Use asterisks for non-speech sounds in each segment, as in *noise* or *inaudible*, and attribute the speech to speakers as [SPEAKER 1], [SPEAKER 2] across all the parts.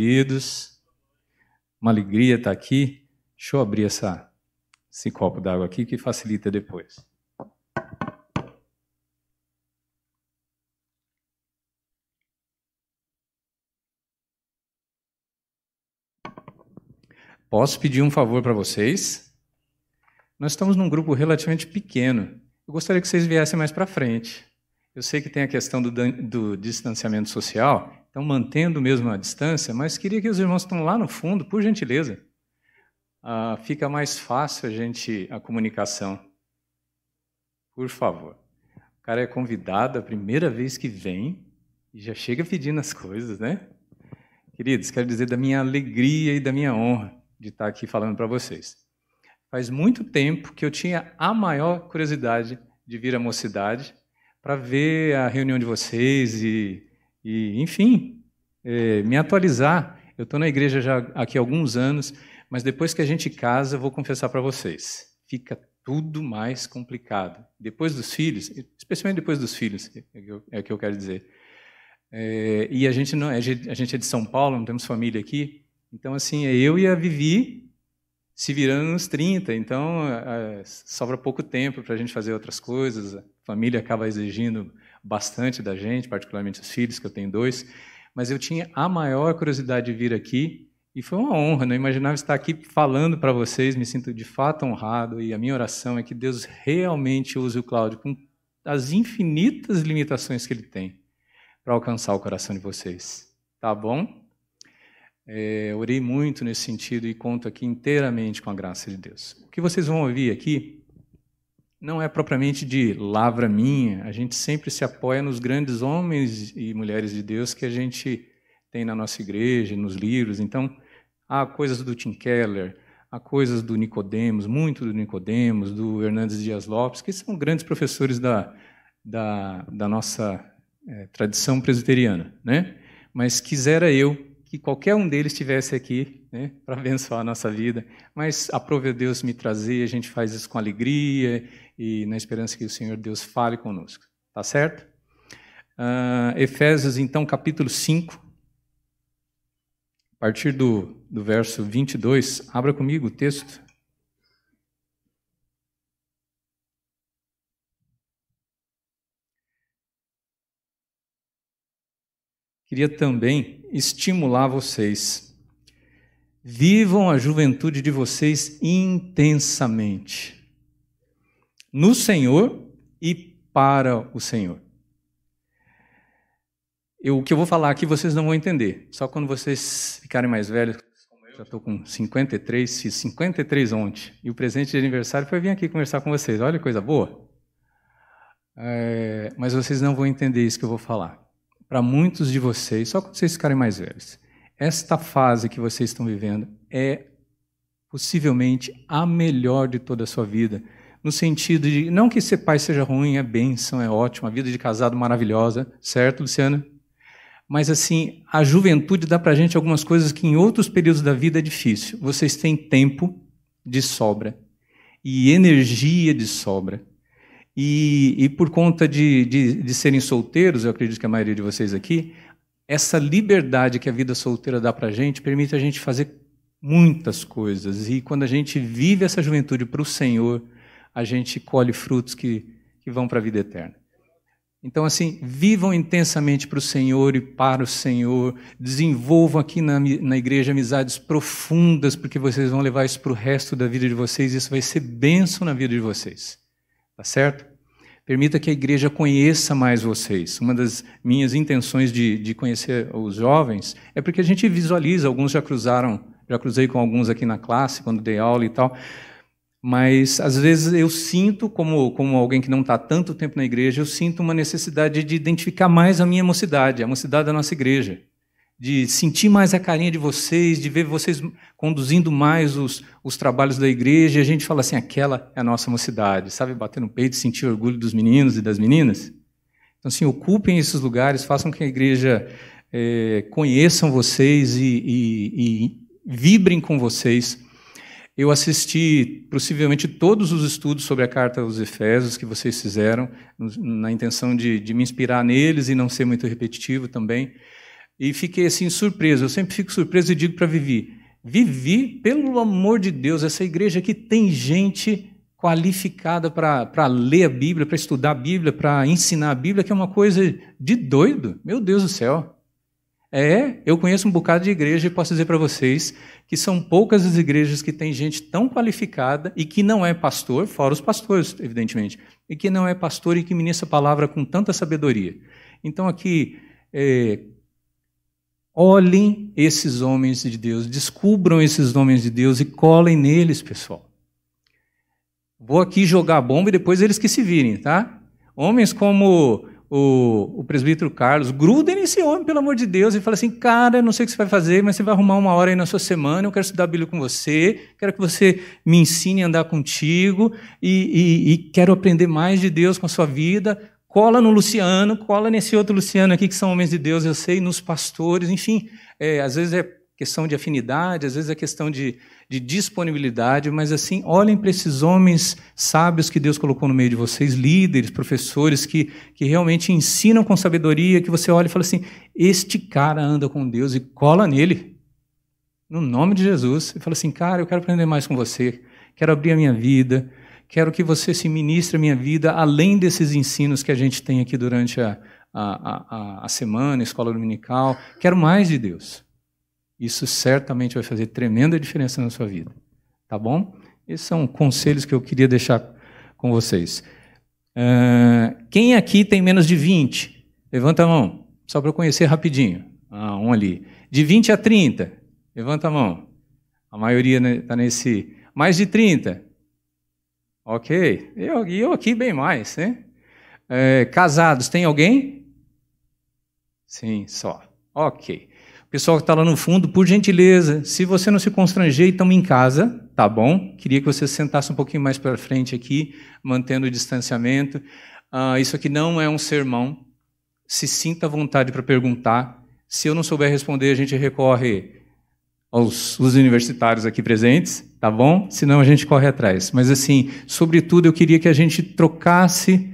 [SPEAKER 1] queridos. Uma alegria estar aqui. Deixa eu abrir essa, esse copo d'água aqui que facilita depois. Posso pedir um favor para vocês? Nós estamos num grupo relativamente pequeno. Eu gostaria que vocês viessem mais para frente. Eu sei que tem a questão do, do, distanciamento social, então mantendo mesmo a distância, mas queria que os irmãos que estão lá no fundo, por gentileza, ah, fica mais fácil a gente a comunicação. Por favor. O cara é convidado a primeira vez que vem e já chega pedindo as coisas, né? Queridos, quero dizer da minha alegria e da minha honra de estar aqui falando para vocês. Faz muito tempo que eu tinha a maior curiosidade de vir à mocidade para ver a reunião de vocês e, e enfim, é, me atualizar. Eu estou na igreja já aqui há alguns anos, mas depois que a gente casa, vou confessar para vocês, fica tudo mais complicado. Depois dos filhos, especialmente depois dos filhos, é o que eu quero dizer. É, e a gente não, a gente é de São Paulo, não temos família aqui, então, assim, é eu e a Vivi se virando nos 30, então é, sobra pouco tempo para a gente fazer outras coisas, a família acaba exigindo bastante da gente, particularmente os filhos, que eu tenho dois, mas eu tinha a maior curiosidade de vir aqui e foi uma honra, não imaginava estar aqui falando para vocês, me sinto de fato honrado e a minha oração é que Deus realmente use o Cláudio com as infinitas limitações que ele tem para alcançar o coração de vocês. Tá bom? É, orei muito nesse sentido e conto aqui inteiramente com a graça de Deus. O que vocês vão ouvir aqui não é propriamente de lavra minha, a gente sempre se apoia nos grandes homens e mulheres de Deus que a gente tem na nossa igreja, nos livros. Então, há coisas do Tim Keller, há coisas do Nicodemos, muito do Nicodemos, do Hernandes Dias Lopes, que são grandes professores da, da, da nossa é, tradição presbiteriana. Né? Mas quisera eu que qualquer um deles estivesse aqui né, para abençoar a nossa vida. Mas aprove Deus me trazer, a gente faz isso com alegria e na esperança que o Senhor Deus fale conosco. Tá certo? Uh, Efésios, então, capítulo 5, a partir do, do verso 22. Abra comigo o texto. Queria também estimular vocês. Vivam a juventude de vocês intensamente. No Senhor e para o Senhor. Eu, o que eu vou falar aqui vocês não vão entender. Só quando vocês ficarem mais velhos, já estou com 53, fiz 53 ontem. E o presente de aniversário foi vir aqui conversar com vocês. Olha que coisa boa. É, mas vocês não vão entender isso que eu vou falar para muitos de vocês, só quando vocês ficarem mais velhos. Esta fase que vocês estão vivendo é possivelmente a melhor de toda a sua vida, no sentido de não que ser pai seja ruim, é bênção, é ótimo, a vida de casado maravilhosa, certo, Luciana? Mas assim, a juventude dá para a gente algumas coisas que em outros períodos da vida é difícil. Vocês têm tempo de sobra e energia de sobra. E, e por conta de, de, de serem solteiros, eu acredito que a maioria de vocês aqui, essa liberdade que a vida solteira dá para a gente permite a gente fazer muitas coisas. E quando a gente vive essa juventude para o Senhor, a gente colhe frutos que, que vão para a vida eterna. Então, assim, vivam intensamente para o Senhor e para o Senhor, desenvolvam aqui na, na igreja amizades profundas, porque vocês vão levar isso para o resto da vida de vocês, isso vai ser bênção na vida de vocês. Tá certo? Permita que a igreja conheça mais vocês. Uma das minhas intenções de, de conhecer os jovens é porque a gente visualiza, alguns já cruzaram, já cruzei com alguns aqui na classe, quando dei aula e tal, mas às vezes eu sinto, como, como alguém que não está tanto tempo na igreja, eu sinto uma necessidade de identificar mais a minha mocidade, a mocidade da nossa igreja de sentir mais a carinha de vocês, de ver vocês conduzindo mais os, os trabalhos da igreja, e a gente fala assim, aquela é a nossa mocidade, sabe? Bater no peito, sentir orgulho dos meninos e das meninas. Então, assim, ocupem esses lugares, façam que a igreja é, conheçam vocês e, e, e vibrem com vocês. Eu assisti possivelmente todos os estudos sobre a carta aos Efésios que vocês fizeram, na intenção de, de me inspirar neles e não ser muito repetitivo também. E fiquei assim surpreso. Eu sempre fico surpreso e digo para Vivi: Vivi, pelo amor de Deus, essa igreja aqui tem gente qualificada para ler a Bíblia, para estudar a Bíblia, para ensinar a Bíblia, que é uma coisa de doido. Meu Deus do céu. É, eu conheço um bocado de igreja e posso dizer para vocês que são poucas as igrejas que têm gente tão qualificada e que não é pastor, fora os pastores, evidentemente, e que não é pastor e que ministra a palavra com tanta sabedoria. Então, aqui, é, olhem esses homens de Deus, descubram esses homens de Deus e colhem neles, pessoal. Vou aqui jogar bomba e depois eles que se virem, tá? Homens como o, o presbítero Carlos, grudem nesse homem, pelo amor de Deus, e fala assim: cara, não sei o que você vai fazer, mas você vai arrumar uma hora aí na sua semana, eu quero estudar a Bíblia com você, quero que você me ensine a andar contigo, e, e, e quero aprender mais de Deus com a sua vida. Cola no Luciano, cola nesse outro Luciano aqui, que são homens de Deus, eu sei, nos pastores, enfim, é, às vezes é questão de afinidade, às vezes é questão de, de disponibilidade, mas assim, olhem para esses homens sábios que Deus colocou no meio de vocês, líderes, professores, que, que realmente ensinam com sabedoria, que você olha e fala assim: este cara anda com Deus e cola nele, no nome de Jesus, e fala assim: cara, eu quero aprender mais com você, quero abrir a minha vida, quero que você se ministre a minha vida, além desses ensinos que a gente tem aqui durante a, a, a, a semana, a escola dominical, quero mais de Deus. Isso certamente vai fazer tremenda diferença na sua vida. Tá bom? Esses são conselhos que eu queria deixar com vocês. Uh, quem aqui tem menos de 20? Levanta a mão, só para eu conhecer rapidinho. Ah, um ali. De 20 a 30? Levanta a mão. A maioria está nesse. Mais de 30? Ok. E eu, eu, aqui bem mais, né? É, casados, tem alguém? Sim, só. Ok. Pessoal que está lá no fundo, por gentileza, se você não se constranger, estamos em casa, tá bom? Queria que você sentasse um pouquinho mais para frente aqui, mantendo o distanciamento. Uh, isso aqui não é um sermão. Se sinta à vontade para perguntar. Se eu não souber responder, a gente recorre aos, aos universitários aqui presentes, tá bom? Senão a gente corre atrás. Mas assim, sobretudo, eu queria que a gente trocasse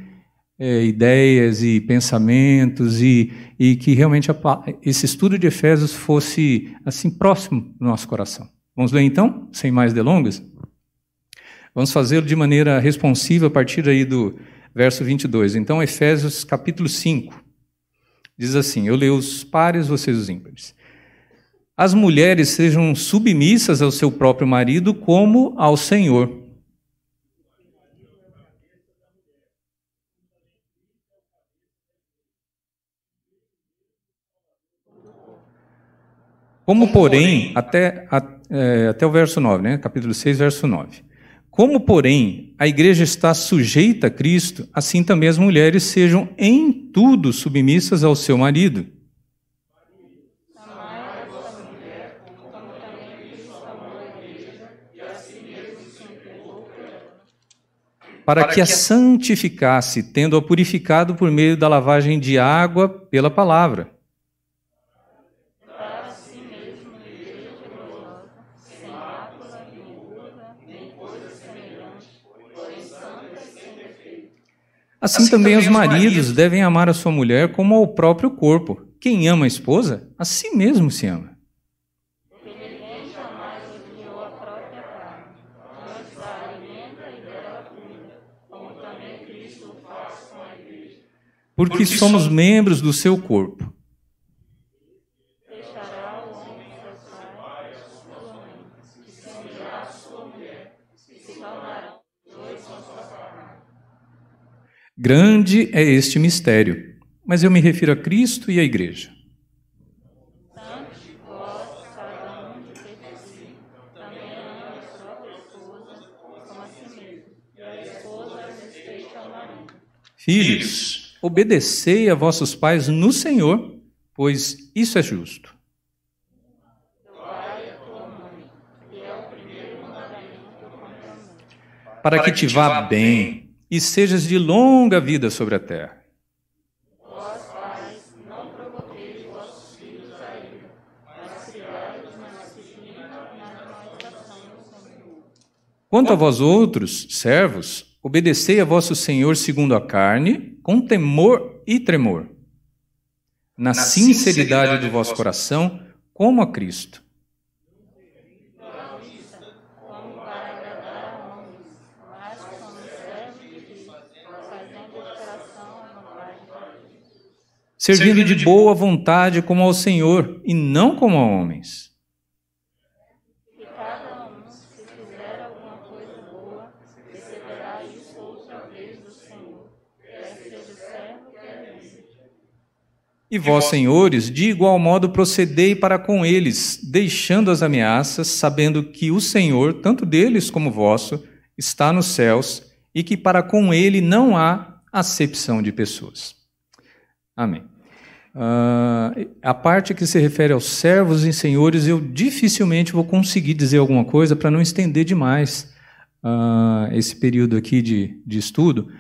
[SPEAKER 1] é, ideias e pensamentos e, e que realmente a, esse estudo de Efésios fosse assim próximo do nosso coração. Vamos ler então, sem mais delongas? Vamos fazê-lo de maneira responsiva a partir aí do verso 22. Então, Efésios capítulo 5 diz assim: Eu leio os pares, vocês os ímpares. As mulheres sejam submissas ao seu próprio marido como ao Senhor Como, porém, até, é, até o verso 9, né? capítulo 6, verso 9. Como, porém, a igreja está sujeita a Cristo, assim também as mulheres sejam em tudo submissas ao seu marido. Para que a santificasse, tendo-a purificado por meio da lavagem de água pela palavra Assim, assim também, também os maridos, maridos devem amar a sua mulher como ao próprio corpo. Quem ama a esposa, a si mesmo se ama. Porque somos membros do seu corpo. Grande é este mistério, mas eu me refiro a Cristo e à Igreja. Filhos, obedecei a vossos pais no Senhor, pois isso é justo. Para que te vá bem e sejas de longa vida sobre a terra. Quanto a vós outros, servos, obedecei a vosso Senhor segundo a carne, com temor e tremor. na sinceridade do vosso coração, como a Cristo. Servindo de boa vontade como ao Senhor e não como a homens E vós, senhores, de igual modo procedei para com eles, deixando as ameaças, sabendo que o Senhor, tanto deles como vosso, está nos céus e que para com ele não há acepção de pessoas. Amém. Uh, a parte que se refere aos servos e senhores, eu dificilmente vou conseguir dizer alguma coisa para não estender demais uh, esse período aqui de, de estudo,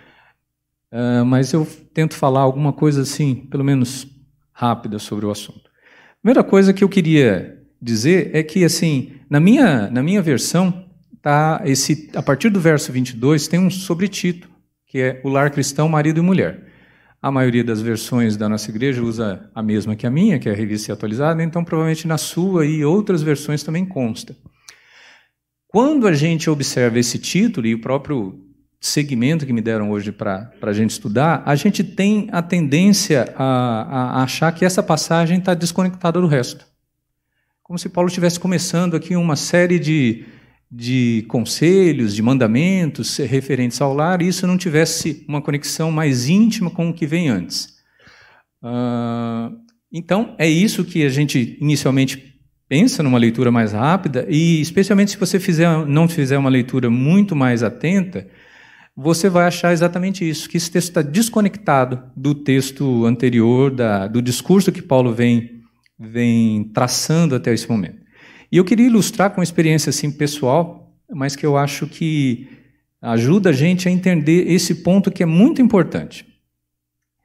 [SPEAKER 1] uh, mas eu tento falar alguma coisa assim, pelo menos rápida sobre o assunto. A primeira coisa que eu queria dizer é que, assim, na minha, na minha versão, tá esse, a partir do verso 22, tem um sobretítulo, que é o lar cristão, marido e mulher. A maioria das versões da nossa igreja usa a mesma que a minha, que é a revista atualizada, então provavelmente na sua e outras versões também consta. Quando a gente observa esse título e o próprio segmento que me deram hoje para a gente estudar, a gente tem a tendência a, a achar que essa passagem está desconectada do resto. Como se Paulo estivesse começando aqui uma série de, de conselhos, de mandamentos referentes ao lar, e isso não tivesse uma conexão mais íntima com o que vem antes. Uh, então, é isso que a gente inicialmente pensa numa leitura mais rápida, e especialmente se você fizer, não fizer uma leitura muito mais atenta, você vai achar exatamente isso, que esse texto está desconectado do texto anterior, da, do discurso que Paulo vem, vem traçando até esse momento. E eu queria ilustrar com uma experiência assim pessoal, mas que eu acho que ajuda a gente a entender esse ponto que é muito importante.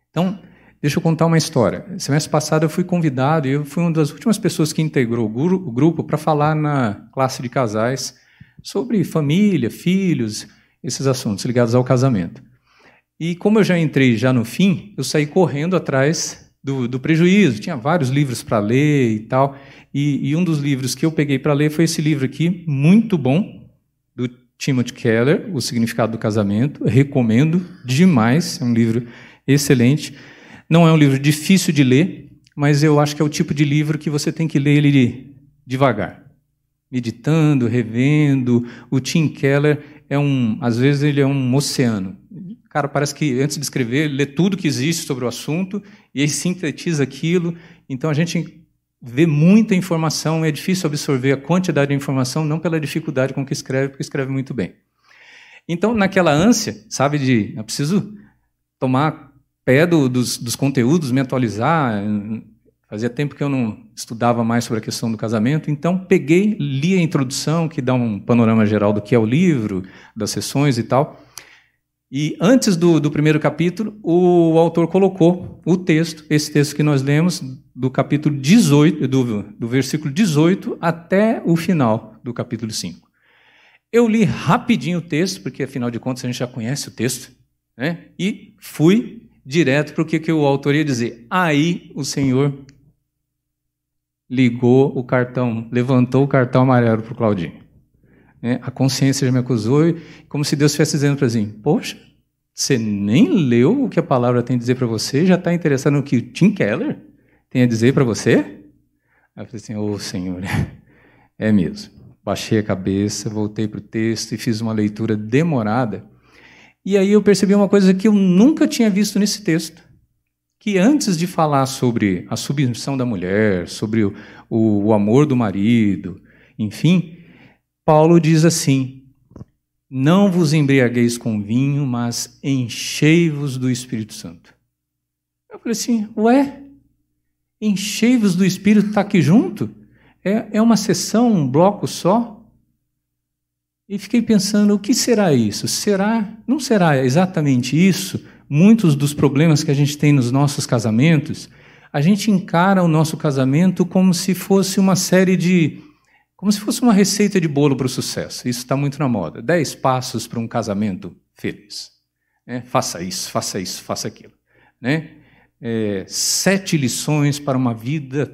[SPEAKER 1] Então, deixa eu contar uma história. Semestre passado eu fui convidado e eu fui uma das últimas pessoas que integrou o grupo para falar na classe de casais sobre família, filhos, esses assuntos ligados ao casamento. E como eu já entrei já no fim, eu saí correndo atrás do, do prejuízo. Tinha vários livros para ler e tal. E, e, um dos livros que eu peguei para ler foi esse livro aqui, muito bom, do Timothy Keller, O Significado do Casamento. recomendo demais, é um livro excelente. Não é um livro difícil de ler, mas eu acho que é o tipo de livro que você tem que ler ele devagar, meditando, revendo. O Tim Keller é um, às vezes ele é um oceano. Cara, parece que antes de escrever, lê tudo que existe sobre o assunto e aí sintetiza aquilo. Então a gente vê muita informação, é difícil absorver a quantidade de informação, não pela dificuldade com que escreve, porque escreve muito bem. Então, naquela ânsia, sabe, de eu preciso tomar pé do, dos, dos conteúdos, me atualizar, Fazia tempo que eu não estudava mais sobre a questão do casamento, então peguei, li a introdução, que dá um panorama geral do que é o livro, das sessões e tal. E antes do, do primeiro capítulo, o autor colocou o texto, esse texto que nós lemos, do capítulo 18, do, do versículo 18 até o final do capítulo 5. Eu li rapidinho o texto, porque afinal de contas a gente já conhece o texto, né? e fui direto para o que, que o autor ia dizer. Aí o Senhor ligou o cartão, levantou o cartão amarelo para o Claudinho. É, a consciência já me acusou, como se Deus estivesse dizendo para mim: Poxa, você nem leu o que a palavra tem a dizer para você, já está interessado no que o Tim Keller tem a dizer para você? Aí eu falei assim: Ô oh, Senhor, *laughs* é mesmo. Baixei a cabeça, voltei para o texto e fiz uma leitura demorada. E aí eu percebi uma coisa que eu nunca tinha visto nesse texto que antes de falar sobre a submissão da mulher, sobre o, o, amor do marido, enfim, Paulo diz assim: Não vos embriagueis com vinho, mas enchei-vos do Espírito Santo. Eu falei assim: Ué, enchei-vos do Espírito está aqui junto? É, é uma sessão, um bloco só? E fiquei pensando: o que será isso? Será? Não será exatamente isso? Muitos dos problemas que a gente tem nos nossos casamentos, a gente encara o nosso casamento como se fosse uma série de. como se fosse uma receita de bolo para o sucesso. Isso está muito na moda. Dez passos para um casamento feliz. É, faça isso, faça isso, faça aquilo. Né? é, sete lições para uma vida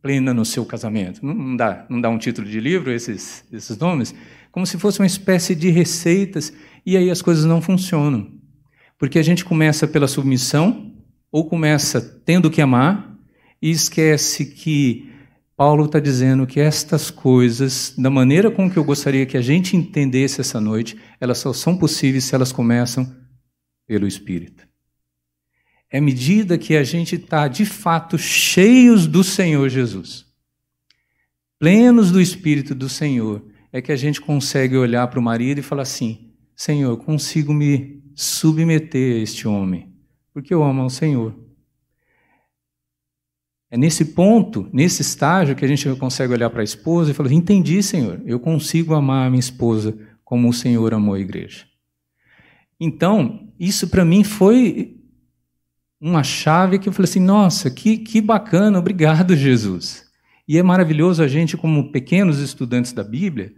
[SPEAKER 1] plena no seu casamento. Não dá, não dá um título de livro esses, esses nomes? Como se fosse uma espécie de receitas, e aí as coisas não funcionam. Porque a gente começa pela submissão, ou começa tendo que amar, e esquece que Paulo está dizendo que estas coisas, da maneira com que eu gostaria que a gente entendesse essa noite, elas só são possíveis se elas começam pelo Espírito. É à medida que a gente está, de fato, cheios do Senhor Jesus, plenos do Espírito do Senhor, é que a gente consegue olhar para o marido e falar assim: Senhor, consigo me submeter a este homem, porque eu amo ao Senhor. É nesse ponto, nesse estágio, que a gente consegue olhar para a esposa e falar: Entendi, Senhor, eu consigo amar a minha esposa como o Senhor amou a igreja. Então, isso para mim foi uma chave que eu falei assim: nossa, que, que bacana, obrigado, *laughs* Jesus. E é maravilhoso a gente, como pequenos estudantes da Bíblia,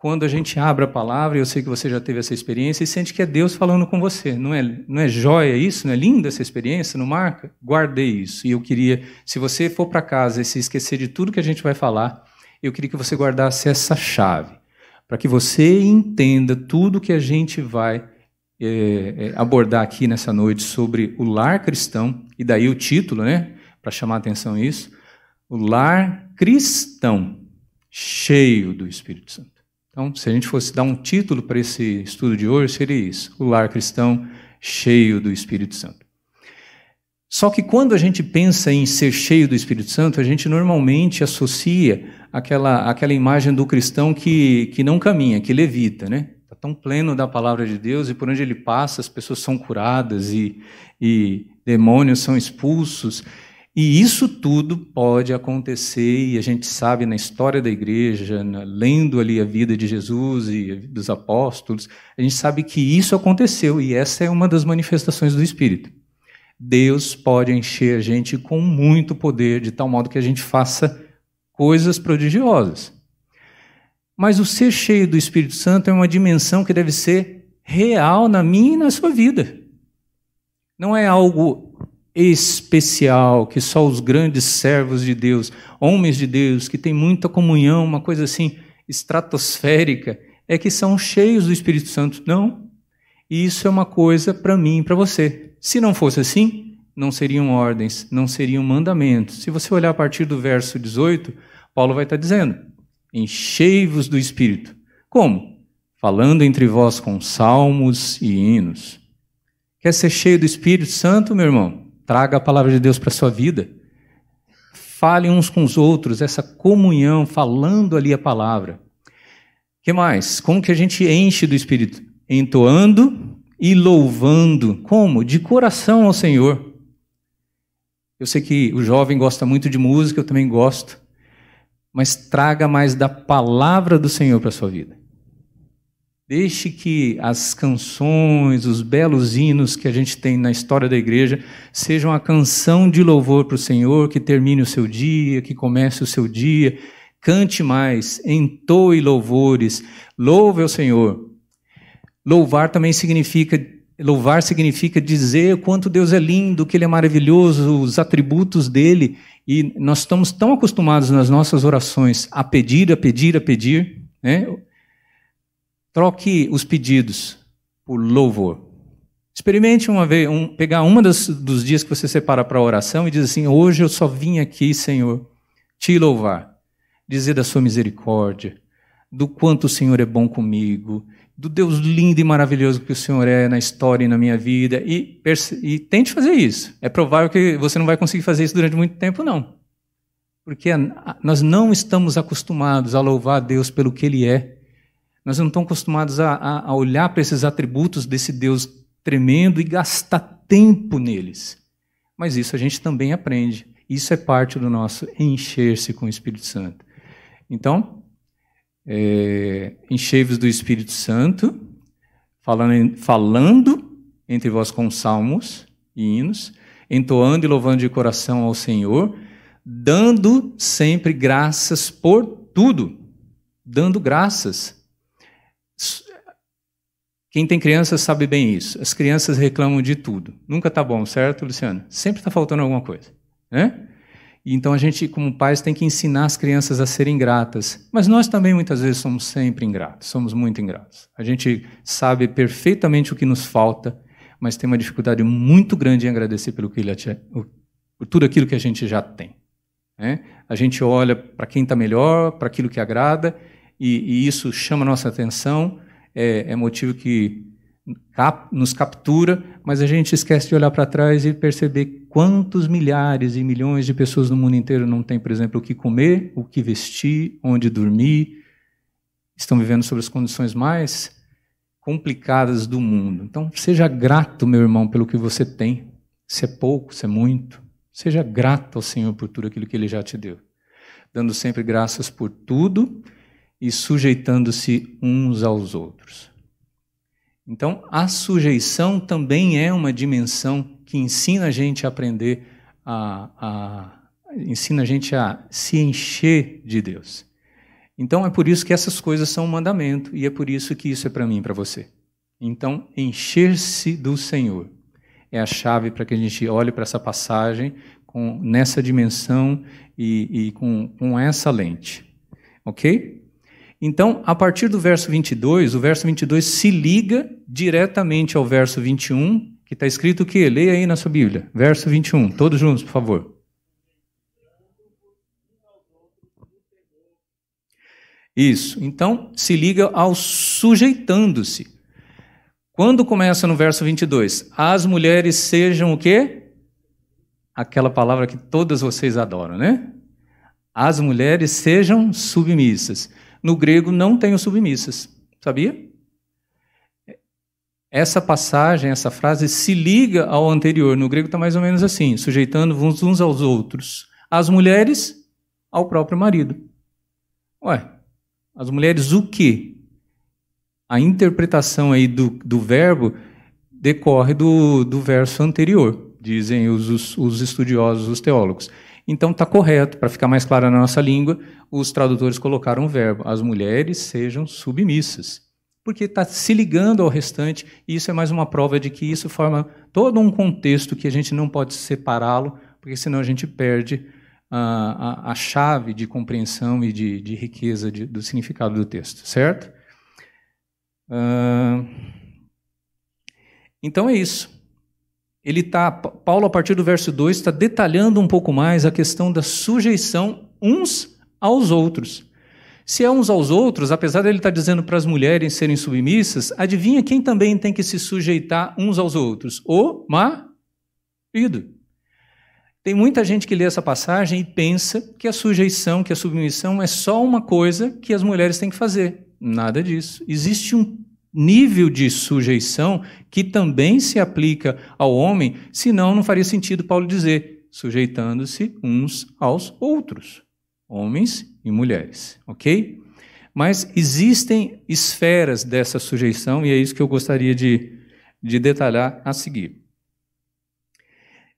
[SPEAKER 1] quando a gente abre a palavra, eu sei que você já teve essa experiência, e sente que é Deus falando com você. Não é, não é jóia isso? Não é linda essa experiência? Não marca? Guardei isso. E eu queria, se você for para casa e se esquecer de tudo que a gente vai falar, eu queria que você guardasse essa chave, para que você entenda tudo que a gente vai é, é, abordar aqui nessa noite sobre o lar cristão, e daí o título, né, para chamar a atenção isso, o lar cristão, cheio do Espírito Santo. Então, se a gente fosse dar um título para esse estudo de hoje, seria isso: o lar cristão cheio do Espírito Santo. Só que quando a gente pensa em ser cheio do Espírito Santo, a gente normalmente associa aquela, aquela imagem do cristão que, que não caminha, que levita, né? tão pleno da palavra de Deus e por onde ele passa as pessoas são curadas e, e demônios são expulsos. E isso tudo pode acontecer, e a gente sabe na história da igreja, na, lendo ali a vida de Jesus e dos apóstolos, a gente sabe que isso aconteceu, e essa é uma das manifestações do Espírito. Deus pode encher a gente com muito poder, de tal modo que a gente faça coisas prodigiosas. Mas o ser cheio do Espírito Santo é uma dimensão que deve ser real na minha e na sua vida. Não é algo especial que só os grandes servos de Deus, homens de Deus, que têm muita comunhão, uma coisa assim estratosférica, é que são cheios do Espírito Santo. Não. E isso é uma coisa para mim e para você. Se não fosse assim, não seriam ordens, não seriam mandamentos. Se você olhar a partir do verso 18, Paulo vai estar dizendo: enchei-vos do Espírito. Como? Falando entre vós com salmos e hinos. Quer ser cheio do Espírito Santo, meu irmão? Traga a palavra de Deus para a sua vida. Fale uns com os outros, essa comunhão, falando ali a palavra. que mais? Como que a gente enche do Espírito? Entoando e louvando. Como? De coração ao Senhor. Eu sei que o jovem gosta muito de música, eu também gosto mas traga mais da palavra do Senhor para a sua vida. Deixe que as canções, os belos hinos que a gente tem na história da igreja sejam a canção de louvor para o Senhor, que termine o seu dia, que comece o seu dia. Cante mais, entoe louvores, louve ao Senhor. Louvar também significa louvar significa dizer quanto Deus é lindo, que ele é maravilhoso, os atributos dele e nós estamos tão acostumados nas nossas orações a pedir, a pedir, a pedir. Né? Troque os pedidos por louvor. Experimente uma vez, um, pegar uma das, dos dias que você separa para a oração e dizer assim: Hoje eu só vim aqui, Senhor, te louvar, dizer da sua misericórdia, do quanto o Senhor é bom comigo, do Deus lindo e maravilhoso que o Senhor é na história e na minha vida. E, e tente fazer isso. É provável que você não vai conseguir fazer isso durante muito tempo, não. Porque nós não estamos acostumados a louvar a Deus pelo que Ele é. Nós não estamos acostumados a, a, olhar para esses atributos desse Deus tremendo e gastar tempo neles. Mas isso a gente também aprende. Isso é parte do nosso encher-se com o Espírito Santo. Então, é, enchei-vos do Espírito Santo, falando, falando entre vós com salmos e hinos, entoando e louvando de coração ao Senhor, dando sempre graças por tudo, dando graças. Quem tem crianças sabe bem isso. As crianças reclamam de tudo. Nunca está bom, certo, Luciano? Sempre está faltando alguma coisa. Né? Então a gente, como pais, tem que ensinar as crianças a serem gratas. Mas nós também muitas vezes somos sempre ingratos, somos muito ingratos. A gente sabe perfeitamente o que nos falta, mas tem uma dificuldade muito grande em agradecer pelo que ele, por tudo aquilo que a gente já tem. Né? A gente olha para quem está melhor, para aquilo que agrada, e, e, isso chama a nossa atenção, é, é motivo que cap, nos captura, mas a gente esquece de olhar para trás e perceber quantos milhares e milhões de pessoas no mundo inteiro não têm, por exemplo, o que comer, o que vestir, onde dormir, estão vivendo sob as condições mais complicadas do mundo. Então, seja grato, meu irmão, pelo que você tem. Se é pouco, se é muito. Seja grato ao Senhor por tudo aquilo que Ele já te deu, dando sempre graças por tudo e sujeitando-se uns aos outros. Então, a sujeição também é uma dimensão que ensina a gente a aprender a, a ensina a gente a se encher de Deus. Então é por isso que essas coisas são um mandamento e é por isso que isso é para mim para você. Então, encher-se do Senhor é a chave para que a gente olhe para essa passagem com, nessa dimensão e, e com, com essa lente. Ok? Então, a partir do verso 22, o verso 22 se liga diretamente ao verso 21, que está escrito o quê? Leia aí na sua Bíblia. Verso 21. Todos juntos, por favor. Isso. Então, se liga ao sujeitando-se. Quando começa no verso 22? As mulheres sejam o quê? Aquela palavra que todas vocês adoram, né? As mulheres sejam submissas. No grego não tem o submissas, sabia? Essa passagem, essa frase se liga ao anterior. No grego está mais ou menos assim: sujeitando uns, uns aos outros. As mulheres ao próprio marido. Ué, as mulheres o quê? a interpretação aí do, do verbo decorre do, do verso anterior, dizem os, os, os estudiosos, os teólogos. Então está correto, para ficar mais claro na nossa língua, os tradutores colocaram o verbo: as mulheres sejam submissas. Porque está se ligando ao restante, e isso é mais uma prova de que isso forma todo um contexto que a gente não pode separá-lo, porque senão a gente perde a, a, a chave de compreensão e de, de riqueza de, do significado do texto, certo? então é isso. Ele tá, Paulo, a partir do verso 2, está detalhando um pouco mais a questão da sujeição uns aos outros. Se é uns aos outros, apesar de ele estar tá dizendo para as mulheres serem submissas, adivinha quem também tem que se sujeitar uns aos outros? O marido. Tem muita gente que lê essa passagem e pensa que a sujeição, que a submissão é só uma coisa que as mulheres têm que fazer. Nada disso. Existe um nível de sujeição que também se aplica ao homem, senão não faria sentido Paulo dizer, sujeitando-se uns aos outros, homens e mulheres, ok? Mas existem esferas dessa sujeição e é isso que eu gostaria de, de detalhar a seguir.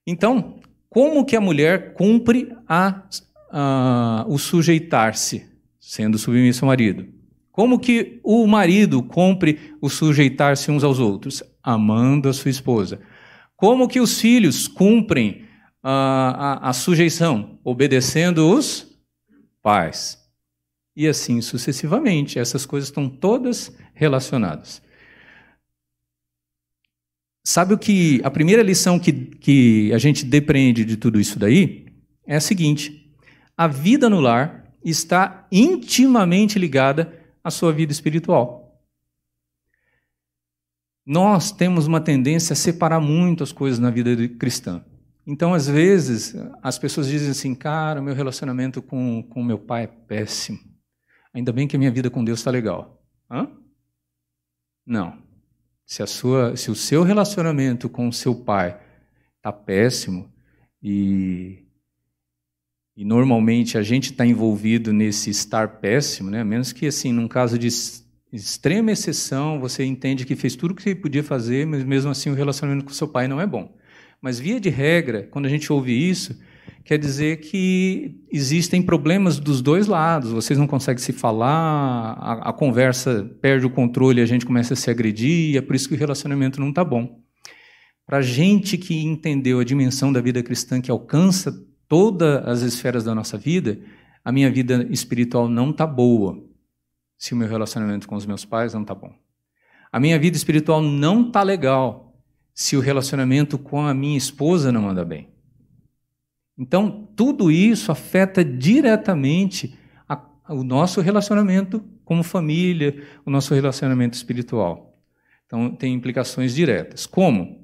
[SPEAKER 1] Então, como que a mulher cumpre a, a, o sujeitar-se, sendo submissa ao marido? Como que o marido cumpre o sujeitar-se uns aos outros? Amando a sua esposa. Como que os filhos cumprem a, a, a sujeição? Obedecendo os pais. E assim sucessivamente. Essas coisas estão todas relacionadas. Sabe o que a primeira lição que, que a gente depreende de tudo isso daí é a seguinte: a vida no lar está intimamente ligada a sua vida espiritual. Nós temos uma tendência a separar muito as coisas na vida cristã. Então, às vezes, as pessoas dizem assim, cara, meu relacionamento com, com meu pai é péssimo. Ainda bem que a minha vida com Deus está legal. Hã? Não. Se, a sua, se o seu relacionamento com o seu pai está péssimo e e normalmente a gente está envolvido nesse estar péssimo, né? a menos que, assim, num caso de extrema exceção, você entende que fez tudo o que você podia fazer, mas mesmo assim o relacionamento com seu pai não é bom. Mas, via de regra, quando a gente ouve isso, quer dizer que existem problemas dos dois lados. Vocês não conseguem se falar, a, a conversa perde o controle, a gente começa a se agredir, e é por isso que o relacionamento não está bom. Para gente que entendeu a dimensão da vida cristã que alcança todas as esferas da nossa vida, a minha vida espiritual não está boa se o meu relacionamento com os meus pais não está bom. A minha vida espiritual não está legal se o relacionamento com a minha esposa não anda bem. Então, tudo isso afeta diretamente a, o nosso relacionamento como família, o nosso relacionamento espiritual. Então, tem implicações diretas. Como?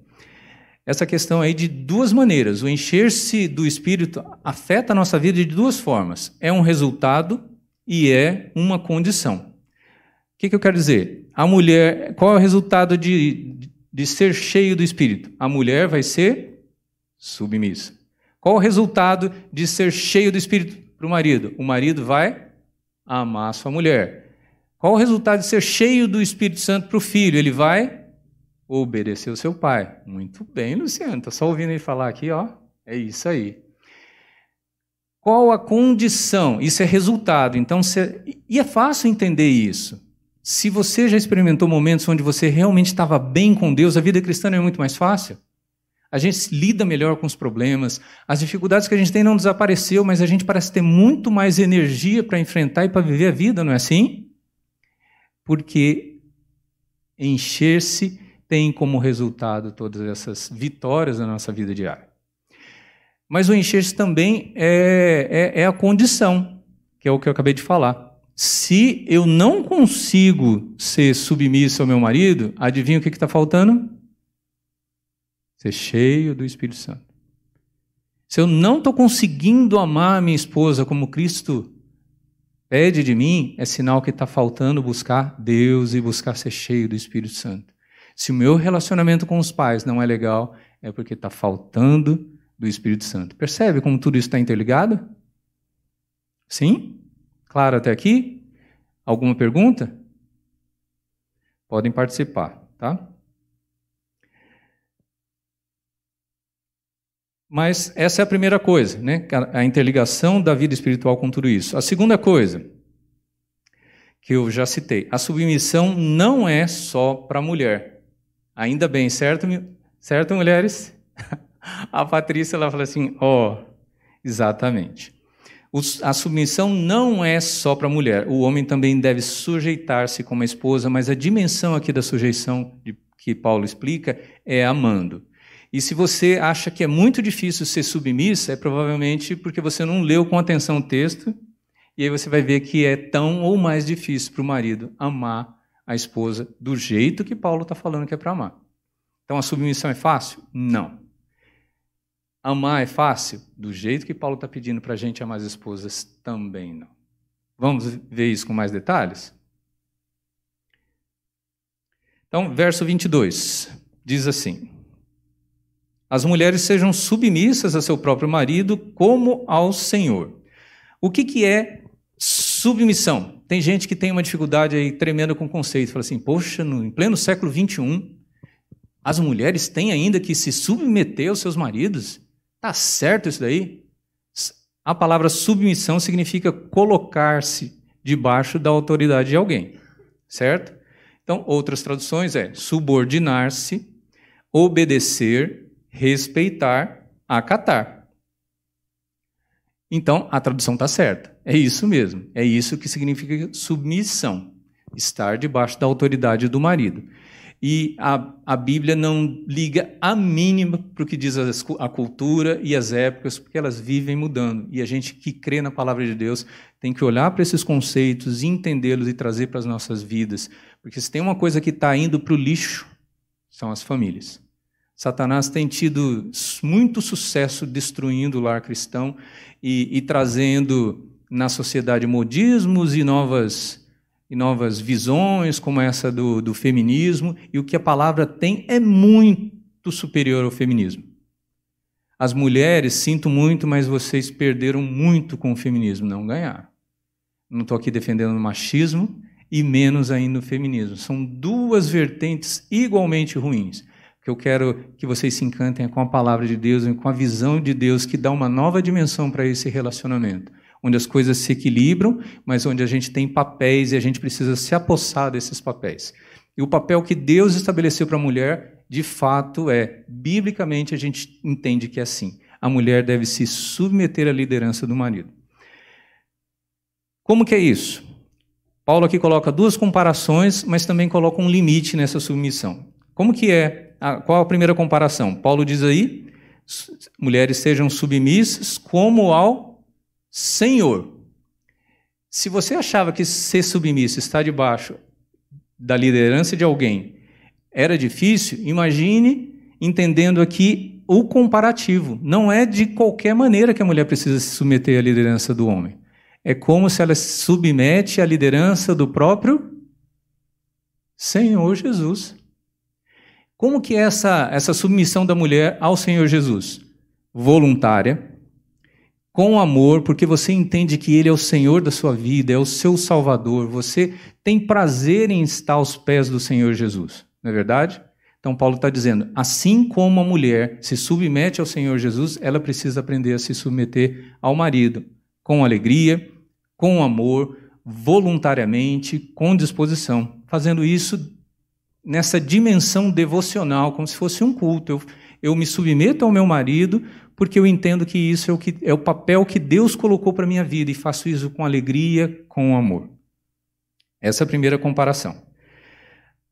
[SPEAKER 1] Essa questão aí de duas maneiras. O encher-se do Espírito afeta a nossa vida de duas formas. É um resultado e é uma condição. O que, que eu quero dizer? A mulher, qual é o resultado de, de ser cheio do Espírito? A mulher vai ser submissa. Qual o resultado de ser cheio do Espírito para o marido? O marido vai amar sua mulher. Qual o resultado de ser cheio do Espírito Santo para o filho? Ele vai obedeceu seu pai. Muito bem, Luciano. Estou só ouvindo ele falar aqui, ó. É isso aí. Qual a condição? Isso é resultado. Então, e é fácil entender isso. Se você já experimentou momentos onde você realmente estava bem com Deus, a vida cristã é muito mais fácil. A gente lida melhor com os problemas, as dificuldades que a gente tem não desapareceu, mas a gente parece ter muito mais energia para enfrentar e para viver a vida, não é assim? Porque encher-se tem como resultado todas essas vitórias na nossa vida diária. Mas o encher-se também é, é, é, a condição, que é o que eu acabei de falar. Se eu não consigo ser submisso ao meu marido, adivinha o que está faltando? Ser cheio do Espírito Santo. Se eu não estou conseguindo amar a minha esposa como Cristo pede de mim, é sinal que está faltando buscar Deus e buscar ser cheio do Espírito Santo. Se o meu relacionamento com os pais não é legal, é porque está faltando do Espírito Santo. Percebe como tudo isso está interligado? Sim? Claro até aqui? Alguma pergunta? Podem participar, tá? Mas essa é a primeira coisa, né? A interligação da vida espiritual com tudo isso. A segunda coisa, que eu já citei, a submissão não é só para a mulher. Ainda bem, certo, certo mulheres? *laughs* A Patrícia ela fala assim: ó, oh, exatamente. A submissão não é só para a mulher. O homem também deve sujeitar-se como a esposa, mas a dimensão aqui da sujeição que Paulo explica é amando. E se você acha que é muito difícil ser submissa, é provavelmente porque você não leu com atenção o texto, e aí você vai ver que é tão ou mais difícil para o marido amar a esposa do jeito que Paulo está falando que é para amar. Então a submissão é fácil? Não. Amar é fácil? Do jeito que Paulo está pedindo para a gente amar as esposas, também não. Vamos ver isso com mais detalhes? Então, verso 22 diz assim: As mulheres sejam submissas a seu próprio marido como ao Senhor. O que, que é submissão? Tem gente que tem uma dificuldade aí tremenda com o conceito. Fala assim, poxa, no, em pleno século XXI, as mulheres têm ainda que se submeter aos seus maridos? Tá certo isso daí? A palavra submissão significa colocar-se debaixo da autoridade de alguém, certo? Então, outras traduções é subordinar-se, obedecer, respeitar, acatar. Então, a tradução está certa. É isso mesmo. É isso que significa submissão. Estar debaixo da autoridade do marido. E a, a Bíblia não liga a mínima para o que diz a, a cultura e as épocas, porque elas vivem mudando. E a gente que crê na palavra de Deus tem que olhar para esses conceitos, entendê-los e trazer para as nossas vidas. Porque se tem uma coisa que está indo para o lixo, são as famílias. Satanás tem tido muito sucesso destruindo o lar cristão e, e trazendo na sociedade modismos e novas, e novas visões, como essa do, do feminismo, e o que a palavra tem é muito superior ao feminismo. As mulheres, sinto muito, mas vocês perderam muito com o feminismo, não ganharam. Não estou aqui defendendo o machismo e menos ainda o feminismo. São duas vertentes igualmente ruins que eu quero que vocês se encantem com a palavra de Deus, com a visão de Deus que dá uma nova dimensão para esse relacionamento, onde as coisas se equilibram, mas onde a gente tem papéis e a gente precisa se apossar desses papéis. E o papel que Deus estabeleceu para a mulher, de fato, é, biblicamente, a gente entende que é assim. A mulher deve se submeter à liderança do marido. Como que é isso? Paulo aqui coloca duas comparações, mas também coloca um limite nessa submissão. Como que é? Qual a primeira comparação? Paulo diz aí: mulheres sejam submissas como ao Senhor. Se você achava que ser submissa está debaixo da liderança de alguém era difícil, imagine entendendo aqui o comparativo. Não é de qualquer maneira que a mulher precisa se submeter à liderança do homem. É como se ela se submete à liderança do próprio Senhor Jesus. Como que é essa, essa submissão da mulher ao Senhor Jesus? Voluntária, com amor, porque você entende que Ele é o Senhor da sua vida, é o seu Salvador, você tem prazer em estar aos pés do Senhor Jesus, não é verdade? Então, Paulo está dizendo: assim como a mulher se submete ao Senhor Jesus, ela precisa aprender a se submeter ao marido, com alegria, com amor, voluntariamente, com disposição, fazendo isso nessa dimensão devocional, como se fosse um culto. Eu, eu me submeto ao meu marido porque eu entendo que isso é o, que, é o papel que Deus colocou para a minha vida e faço isso com alegria, com amor. Essa é a primeira comparação.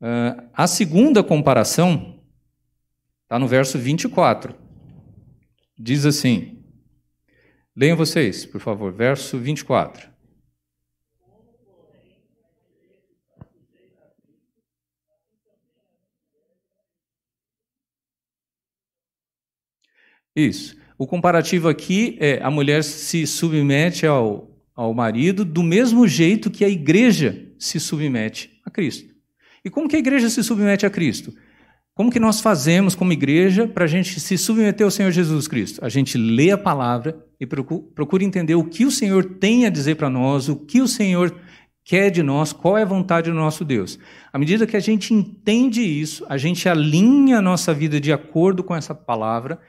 [SPEAKER 1] Uh, a segunda comparação está no verso 24. Diz assim: leiam vocês, por favor, verso 24. Isso. O comparativo aqui é a mulher se submete ao, ao marido do mesmo jeito que a igreja se submete a Cristo. E como que a igreja se submete a Cristo? Como que nós fazemos como igreja para a gente se submeter ao Senhor Jesus Cristo? A gente lê a palavra e procura entender o que o Senhor tem a dizer para nós, o que o Senhor quer de nós, qual é a vontade do nosso Deus. À medida que a gente entende isso, a gente alinha a nossa vida de acordo com essa palavra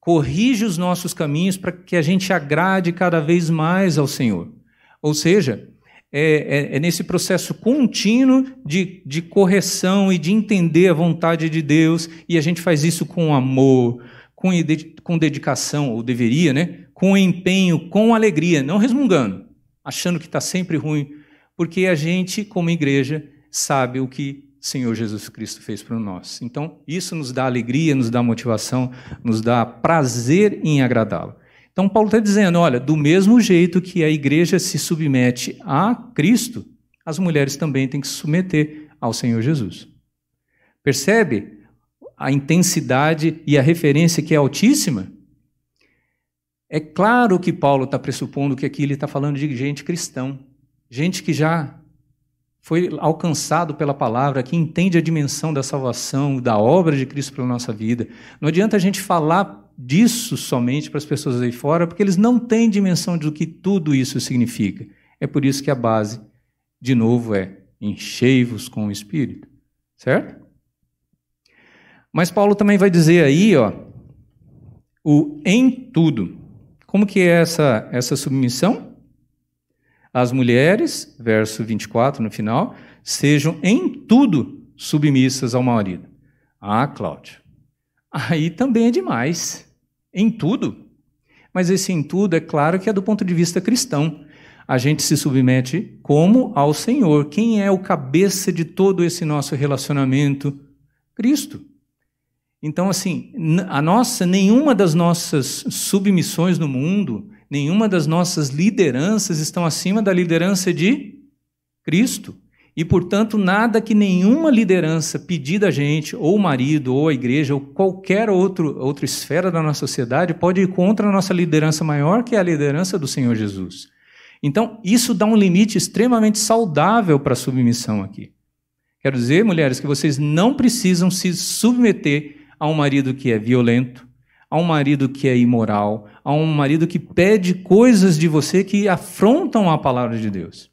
[SPEAKER 1] corrige os nossos caminhos para que a gente agrade cada vez mais ao Senhor. Ou seja, é, é, é, nesse processo contínuo de, de correção e de entender a vontade de Deus, e a gente faz isso com amor, com, com dedicação, ou deveria, né? com empenho, com alegria, não resmungando, achando que está sempre ruim, porque a gente, como igreja, sabe o que Senhor Jesus Cristo fez para nós. Então, isso nos dá alegria, nos dá motivação, nos dá prazer em agradá-lo. Então, Paulo está dizendo: olha, do mesmo jeito que a igreja se submete a Cristo, as mulheres também têm que se submeter ao Senhor Jesus. Percebe a intensidade e a referência que é altíssima? É claro que Paulo está pressupondo que aqui ele está falando de gente cristão, gente que já foi alcançado pela palavra, que entende a dimensão da salvação, da obra de Cristo para a nossa vida. Não adianta a gente falar disso somente para as pessoas aí fora, porque eles não têm dimensão do que tudo isso significa. É por isso que a base, de novo, é enchei-vos com o Espírito. Certo? Mas Paulo também vai dizer aí, ó, o em tudo. Como que é essa, essa submissão? As mulheres, verso 24 no final, sejam em tudo submissas ao marido. Ah, Cláudio, aí também é demais. Em tudo. Mas esse em tudo, é claro que é do ponto de vista cristão. A gente se submete como ao Senhor. Quem é o cabeça de todo esse nosso relacionamento? Cristo. Então, assim, a nossa, nenhuma das nossas submissões no mundo nenhuma das nossas lideranças estão acima da liderança de Cristo. E, portanto, nada que nenhuma liderança pedida a gente, ou o marido, ou a igreja, ou qualquer outro, outra esfera da nossa sociedade, pode ir contra a nossa liderança maior, que é a liderança do Senhor Jesus. Então, isso dá um limite extremamente saudável para a submissão aqui. Quero dizer, mulheres, que vocês não precisam se submeter a um marido que é violento, a um marido que é imoral, a um marido que pede coisas de você que afrontam a palavra de Deus.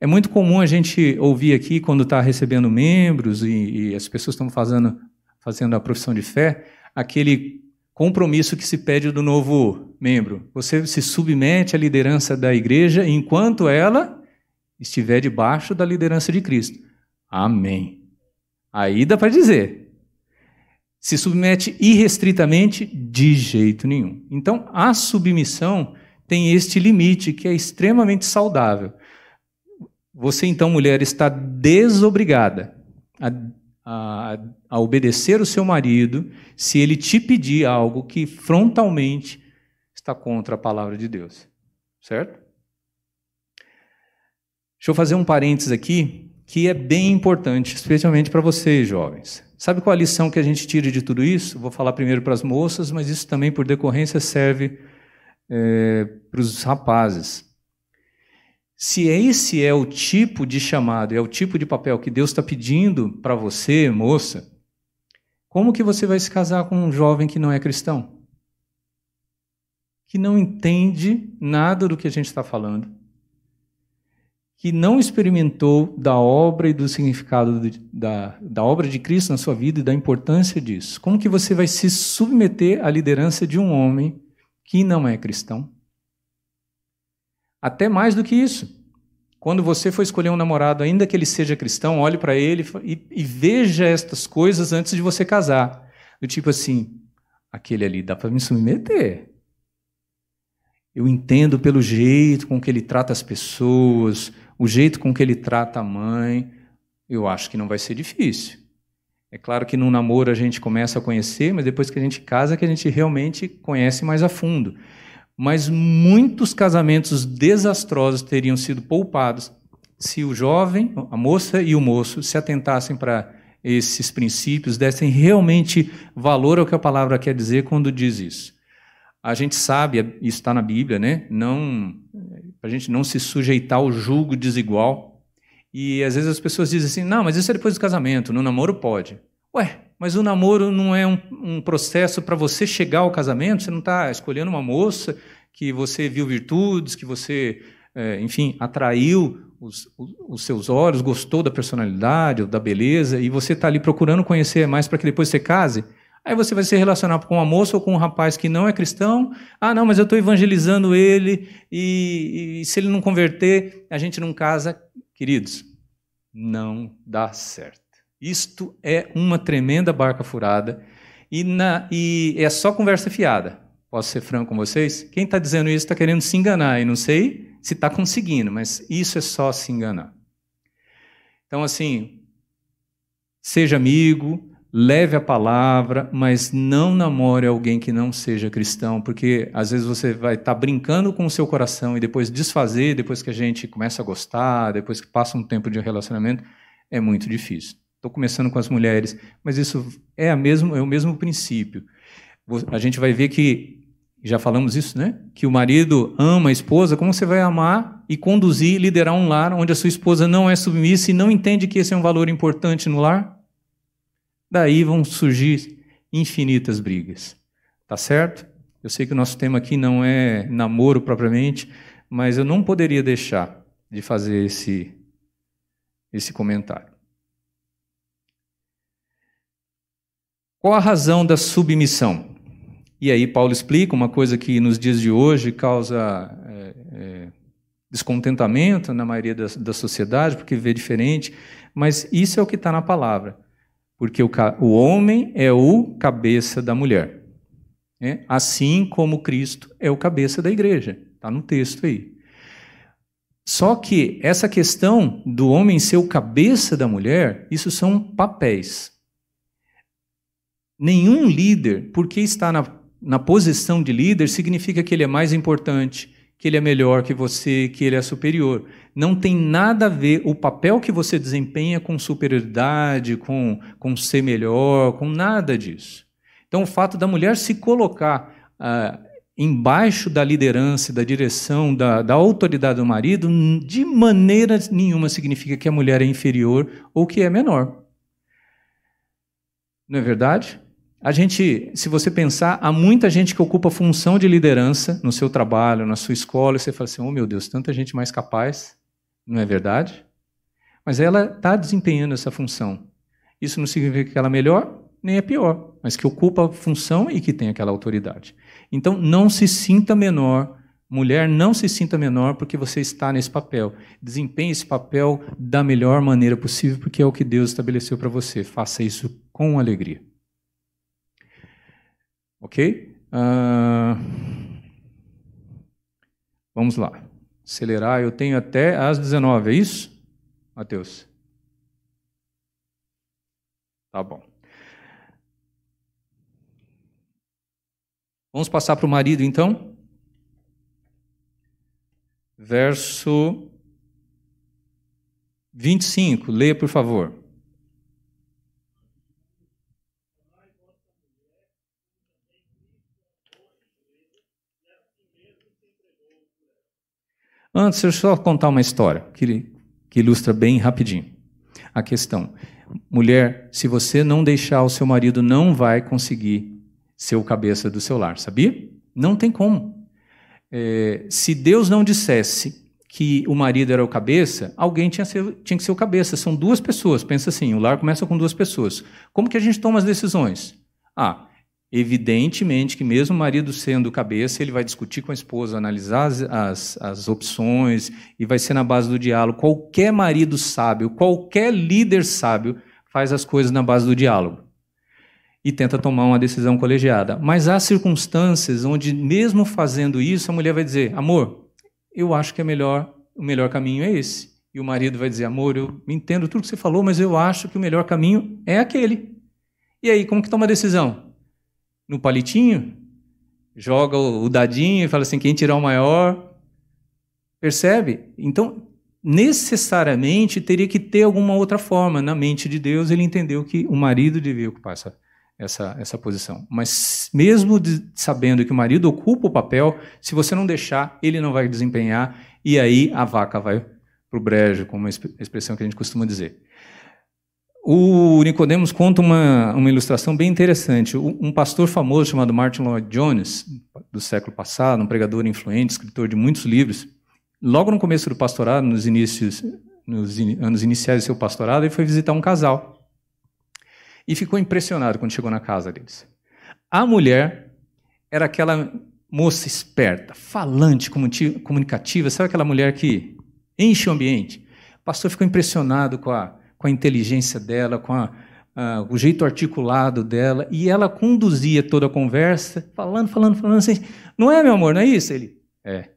[SPEAKER 1] É muito comum a gente ouvir aqui, quando está recebendo membros e, e, as pessoas estão fazendo fazendo a profissão de fé, aquele compromisso que se pede do novo membro. Você se submete à liderança da igreja enquanto ela estiver debaixo da liderança de Cristo. Amém. Aí dá para dizer. Se submete irrestritamente de jeito nenhum. Então, a submissão tem este limite que é extremamente saudável. Você, então, mulher, está desobrigada a, a, a obedecer o seu marido se ele te pedir algo que frontalmente está contra a palavra de Deus. Certo? Deixa eu fazer um parênteses aqui que é bem importante, especialmente para vocês, jovens. Sabe qual a lição que a gente tira de tudo isso? Vou falar primeiro para as moças, mas isso também, por decorrência, serve é, para os rapazes. Se esse é o tipo de chamado, é o tipo de papel que Deus está pedindo para você, moça, como que você vai se casar com um jovem que não é cristão? Que não entende nada do que a gente está falando, que não experimentou da obra e do significado de, da, da obra de Cristo na sua vida e da importância disso. Como que você vai se submeter à liderança de um homem que não é cristão. Até mais do que isso. Quando você for escolher um namorado, ainda que ele seja cristão, olhe para ele e, e, veja estas coisas antes de você casar. Do tipo assim, aquele ali dá para me submeter. Eu entendo pelo jeito com que ele trata as pessoas, o jeito com que ele trata a mãe. Eu acho que não vai ser difícil. É claro que no namoro a gente começa a conhecer, mas depois que a gente casa que a gente realmente conhece mais a fundo. Mas muitos casamentos desastrosos teriam sido poupados se o jovem, a moça e o moço se atentassem para esses princípios, dessem realmente valor ao que a palavra quer dizer quando diz isso. A gente sabe, isso está na Bíblia, né? Para a gente não se sujeitar ao julgo desigual e às vezes as pessoas dizem assim: não, mas isso é depois do casamento, no namoro pode. Ué, mas o namoro não é um, um processo para você chegar ao casamento? Você não está escolhendo uma moça que você viu virtudes, que você, é, enfim, atraiu os, os, seus olhos, gostou da personalidade, da beleza, e você está ali procurando conhecer mais para que depois você case? Aí você vai se relacionar com uma moça ou com um rapaz que não é cristão. Ah, não, mas eu estou evangelizando ele e, e, se ele não converter, a gente não casa. Queridos, não dá certo. Isto é uma tremenda barca furada e, na, e é só conversa fiada. Posso ser franco com vocês? Quem está dizendo isso está querendo se enganar e não sei se está conseguindo, mas isso é só se enganar. Então, assim, seja amigo, leve a palavra, mas não namore alguém que não seja cristão, porque às vezes você vai estar tá brincando com o seu coração e depois desfazer, depois que a gente começa a gostar, depois que passa um tempo de relacionamento, é muito difícil. Estou começando com as mulheres, mas isso é, a mesmo, é o mesmo princípio. A gente vai ver que, já falamos isso, né? Que o marido ama a esposa, como você vai amar e conduzir, liderar um lar onde a sua esposa não é submissa e não entende que esse é um valor importante no lar? Daí vão surgir infinitas brigas. Tá certo? Eu sei que o nosso tema aqui não é namoro propriamente, mas eu não poderia deixar de fazer esse, esse comentário. Qual a razão da submissão? E aí Paulo explica uma coisa que nos dias de hoje causa é, é, descontentamento na maioria da, da sociedade, porque vê diferente, mas isso é o que está na palavra porque o, o homem é o cabeça da mulher. Né? Assim como Cristo é o cabeça da igreja. Está no texto aí. Só que essa questão do homem ser o cabeça da mulher, isso são papéis. Nenhum líder, porque está na, na posição de líder, significa que ele é mais importante, que ele é melhor que você, que ele é superior. Não tem nada a ver o papel que você desempenha com superioridade, com, com ser melhor, com nada disso. Então, o fato da mulher se colocar ah, embaixo da liderança, da direção, da, da autoridade do marido, de maneira nenhuma significa que a mulher é inferior ou que é menor. Não é verdade? A gente, se você pensar, há muita gente que ocupa função de liderança no seu trabalho, na sua escola, e você fala assim: oh meu Deus, tanta gente mais capaz, não é verdade? Mas ela está desempenhando essa função. Isso não significa que ela é melhor, nem é pior, mas que ocupa a função e que tem aquela autoridade. Então, não se sinta menor, mulher, não se sinta menor porque você está nesse papel. Desempenhe esse papel da melhor maneira possível, porque é o que Deus estabeleceu para você. Faça isso com alegria. Ok? Uh... Vamos lá. Acelerar, eu tenho até às 19, é isso? Mateus? Tá bom. Vamos passar para o marido, então? Verso 25, leia por favor. Antes, deixa eu só contar uma história que, que ilustra bem rapidinho a questão. Mulher, se você não deixar o seu marido, não vai conseguir ser o cabeça do seu lar, sabia? Não tem como. É, se Deus não dissesse que o marido era o cabeça, alguém tinha, ser, tinha que ser o cabeça. São duas pessoas. Pensa assim, o lar começa com duas pessoas. Como que a gente toma as decisões? Ah, Evidentemente que, mesmo o marido sendo cabeça, ele vai discutir com a esposa, analisar as, as, as, opções e vai ser na base do diálogo. Qualquer marido sábio, qualquer líder sábio faz as coisas na base do diálogo e tenta tomar uma decisão colegiada. Mas há circunstâncias onde, mesmo fazendo isso, a mulher vai dizer: Amor, eu acho que é melhor, o melhor caminho é esse. E o marido vai dizer: Amor, eu entendo tudo que você falou, mas eu acho que o melhor caminho é aquele. E aí, como que toma a decisão? No palitinho, joga o dadinho e fala assim: quem tirar o maior. Percebe? Então, necessariamente teria que ter alguma outra forma. Na mente de Deus, ele entendeu que o marido devia ocupar essa, essa, essa posição. Mas, mesmo de, sabendo que o marido ocupa o papel, se você não deixar, ele não vai desempenhar, e aí a vaca vai para o brejo, como uma expressão que a gente costuma dizer. O Nicodemos conta uma, uma ilustração bem interessante. Um pastor famoso chamado Martin Lloyd Jones, do século passado, um pregador influente, escritor de muitos livros, logo no começo do pastorado, nos inícios, nos in, anos iniciais do seu pastorado, ele foi visitar um casal e ficou impressionado quando chegou na casa deles. A mulher era aquela moça esperta, falante, comunicativa, sabe aquela mulher que enche o ambiente? O pastor ficou impressionado com a com a inteligência dela, com a, a, o jeito articulado dela, e ela conduzia toda a conversa, falando, falando, falando assim: Não é, meu amor, não é isso? Ele, é.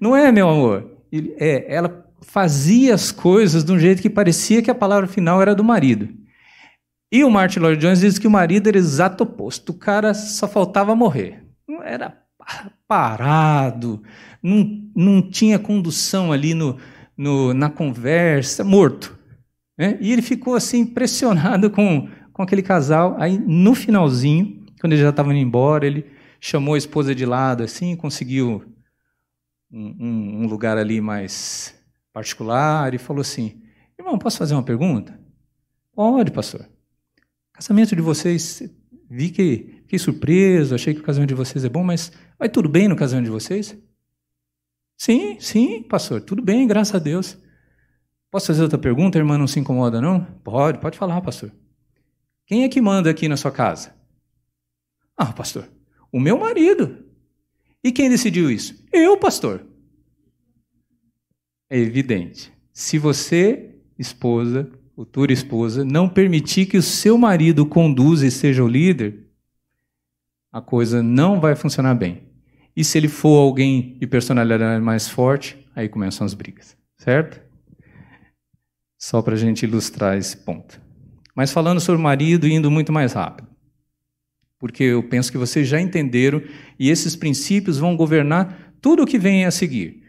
[SPEAKER 1] Não é, meu amor. Ele, é. Ela fazia as coisas de um jeito que parecia que a palavra final era do marido. E o Martin Lloyd Jones diz que o marido era exato oposto. O cara só faltava morrer. Era parado, não, não tinha condução ali no, no, na conversa, morto. Né? E ele ficou assim impressionado com, com aquele casal. Aí no finalzinho, quando eles já estavam indo embora, ele chamou a esposa de lado assim, conseguiu um, um, um lugar ali mais particular e falou assim: Irmão, posso fazer uma pergunta? Pode, pastor. Casamento de vocês, vi que fiquei surpreso, achei que o casamento de vocês é bom, mas vai tudo bem no casamento de vocês? Sim, sim, pastor, tudo bem, graças a Deus. Posso fazer outra pergunta? A irmã não se incomoda, não? Pode, pode falar, pastor. Quem é que manda aqui na sua casa? Ah, pastor, o meu marido. E quem decidiu isso? Eu, pastor. É evidente. Se você, esposa, futura esposa, não permitir que o seu marido conduza e seja o líder, a coisa não vai funcionar bem. E se ele for alguém de personalidade mais forte, aí começam as brigas, certo? Só para a gente ilustrar esse ponto. Mas falando sobre o marido, indo muito mais rápido. Porque eu penso que vocês já entenderam e esses princípios vão governar tudo o que vem a seguir.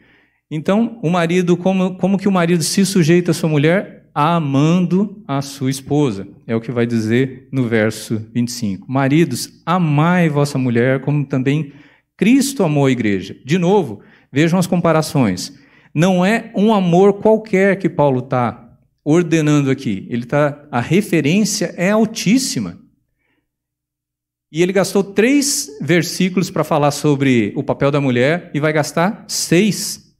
[SPEAKER 1] Então, o marido, como, como que o marido se sujeita à sua mulher? Amando a sua esposa. É o que vai dizer no verso 25. Maridos, amai vossa mulher, como também Cristo amou a igreja. De novo, vejam as comparações. Não é um amor qualquer que Paulo está ordenando aqui. Ele tá, a referência é altíssima. E ele gastou três versículos para falar sobre o papel da mulher e vai gastar seis,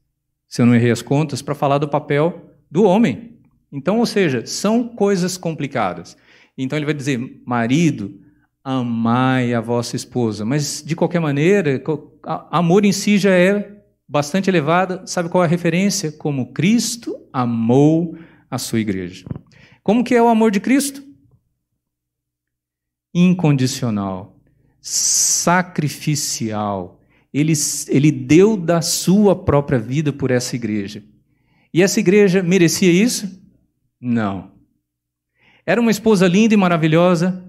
[SPEAKER 1] se eu não errei as contas, para falar do papel do homem. Então, ou seja, são coisas complicadas. Então ele vai dizer: marido, amai a vossa esposa. Mas, de qualquer maneira, amor em si já é bastante elevado. Sabe qual é a referência? Como Cristo amou a sua igreja. Como que é o amor de Cristo? Incondicional, sacrificial. Ele, ele deu da sua própria vida por essa igreja. E essa igreja merecia isso? Não. Era uma esposa linda e maravilhosa.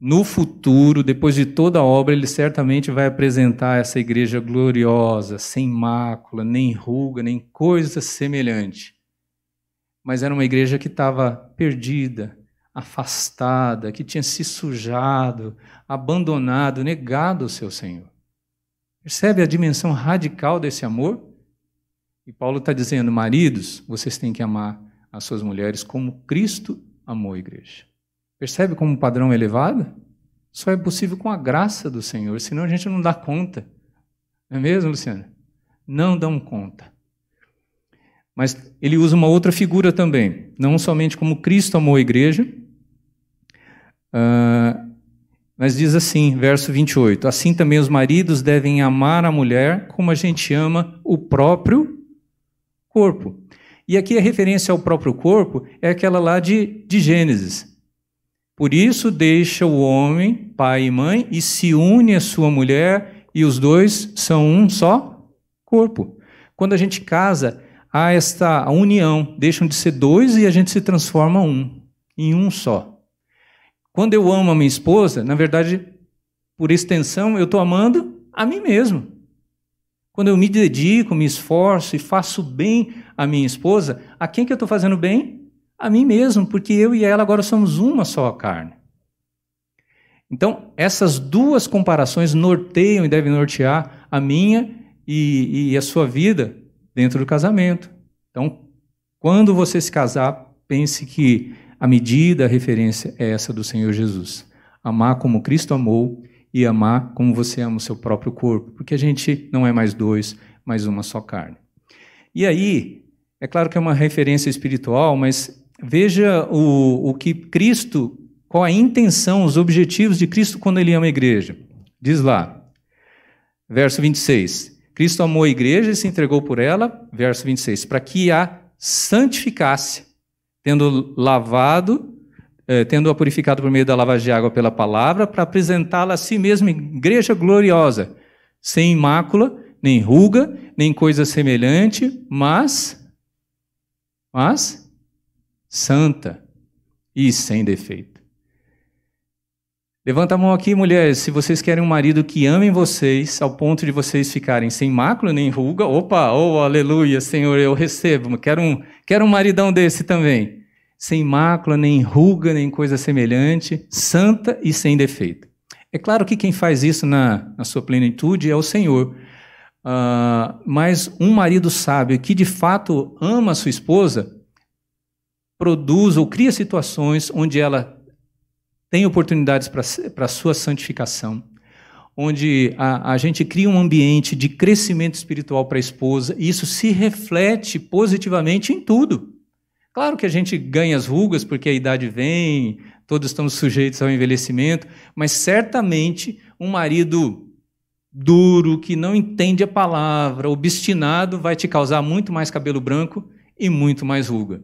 [SPEAKER 1] No futuro, depois de toda a obra, ele certamente vai apresentar essa igreja gloriosa, sem mácula, nem ruga, nem coisa semelhante. Mas era uma igreja que estava perdida, afastada, que tinha se sujado, abandonado, negado o seu Senhor. Percebe a dimensão radical desse amor? E Paulo está dizendo: maridos, vocês têm que amar as suas mulheres como Cristo amou a igreja. Percebe como o padrão é elevado? Só é possível com a graça do Senhor, senão a gente não dá conta. Não é mesmo, Luciana? Não dão conta. Mas ele usa uma outra figura também, não somente como Cristo amou a igreja, uh, mas diz assim, verso 28, assim também os maridos devem amar a mulher como a gente ama o próprio corpo. E aqui a referência ao próprio corpo é aquela lá de, de Gênesis. Por isso deixa o homem, pai e mãe, e se une à sua mulher, e os dois são um só corpo. Quando a gente casa, há esta união, deixam de ser dois e a gente se transforma um, em um só. Quando eu amo a minha esposa, na verdade, por extensão, eu estou amando a mim mesmo. Quando eu me dedico, me esforço e faço bem à minha esposa, a quem que eu estou fazendo bem? A mim mesmo, porque eu e ela agora somos uma só carne. Então, essas duas comparações norteiam e devem nortear a minha e, e a sua vida dentro do casamento. Então, quando você se casar, pense que a medida, a referência é essa do Senhor Jesus. Amar como Cristo amou e amar como você ama o seu próprio corpo, porque a gente não é mais dois, mas uma só carne. E aí, é claro que é uma referência espiritual, mas veja o, o que Cristo, qual a intenção, os objetivos de Cristo quando ele ama a igreja. Diz lá, verso 26. Cristo amou a igreja e se entregou por ela, verso 26, para que a santificasse, tendo lavado eh, tendo-a purificado por meio da lavagem de água pela palavra, para apresentá-la a si mesma igreja gloriosa, sem mácula, nem ruga, nem coisa semelhante, mas, mas santa e sem defeito. Levanta a mão aqui, mulheres, se vocês querem um marido que ame vocês, ao ponto de vocês ficarem sem mácula nem ruga. Opa, oh, aleluia, Senhor, eu recebo. Quero um, quero um maridão desse também sem mácula, nem ruga, nem coisa semelhante, santa e sem defeito. É claro que quem faz isso na, na sua plenitude é o Senhor. Uh, mas um marido sábio que de fato ama a sua esposa, produz ou cria situações onde ela tem oportunidades para a sua santificação, onde a, a gente cria um ambiente de crescimento espiritual para a esposa, e isso se reflete positivamente em tudo. Claro que a gente ganha as rugas porque a idade vem, todos estamos sujeitos ao envelhecimento, mas certamente um marido duro, que não entende a palavra, obstinado, vai te causar muito mais cabelo branco e muito mais ruga.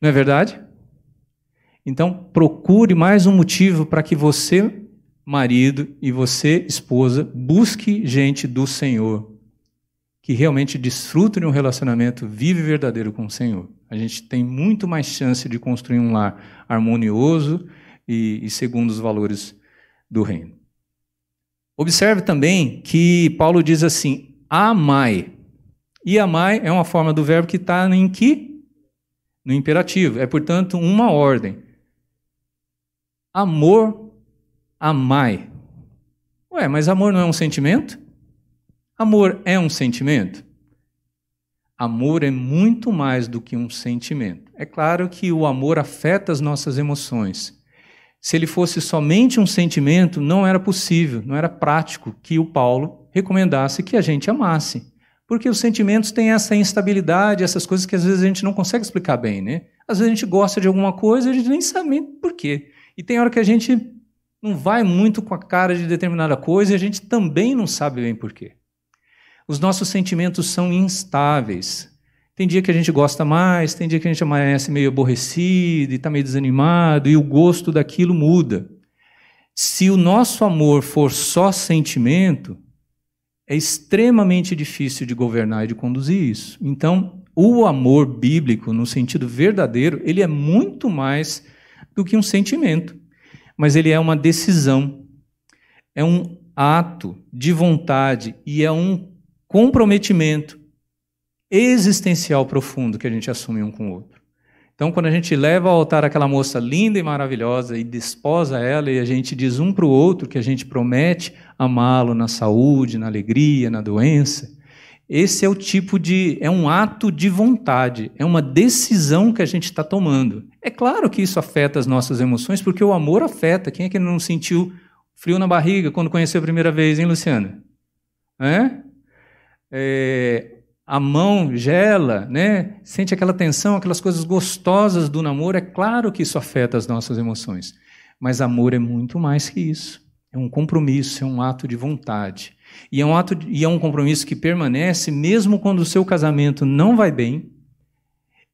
[SPEAKER 1] Não é verdade? Então, procure mais um motivo para que você, marido, e você, esposa, busque gente do Senhor, que realmente desfruta de um relacionamento vivo e verdadeiro com o Senhor. A gente tem muito mais chance de construir um lar harmonioso e, e segundo os valores do reino. Observe também que Paulo diz assim: amai. E amai é uma forma do verbo que está em que? No imperativo. É, portanto, uma ordem. Amor, amai. Ué, mas amor não é um sentimento? Amor é um sentimento? Amor é muito mais do que um sentimento. É claro que o amor afeta as nossas emoções. Se ele fosse somente um sentimento, não era possível, não era prático que o Paulo recomendasse que a gente amasse. Porque os sentimentos têm essa instabilidade, essas coisas que às vezes a gente não consegue explicar bem, né? Às vezes a gente gosta de alguma coisa e a gente nem sabe por quê. E tem hora que a gente não vai muito com a cara de determinada coisa e a gente também não sabe bem por quê. Os nossos sentimentos são instáveis. Tem dia que a gente gosta mais, tem dia que a gente amanhece meio aborrecido e está meio desanimado, e o gosto daquilo muda. Se o nosso amor for só sentimento, é extremamente difícil de governar e de conduzir isso. Então, o amor bíblico, no sentido verdadeiro, ele é muito mais do que um sentimento, mas ele é uma decisão, é um ato de vontade e é um comprometimento existencial profundo que a gente assume um com o outro. Então, quando a gente leva ao altar aquela moça linda e maravilhosa e desposa ela, e a gente diz um para o outro que a gente promete amá-lo na saúde, na alegria, na doença, esse é o tipo de. é um ato de vontade, é uma decisão que a gente está tomando. É claro que isso afeta as nossas emoções, porque o amor afeta. Quem é que não sentiu frio na barriga quando conheceu a primeira vez, hein, Luciana? É? é a mão gela, né? Sente aquela tensão, aquelas coisas gostosas do namoro. É claro que isso afeta as nossas emoções. Mas amor é muito mais que isso. É um compromisso, é um ato de vontade. E é um ato e é um compromisso que permanece mesmo quando o seu casamento não vai bem.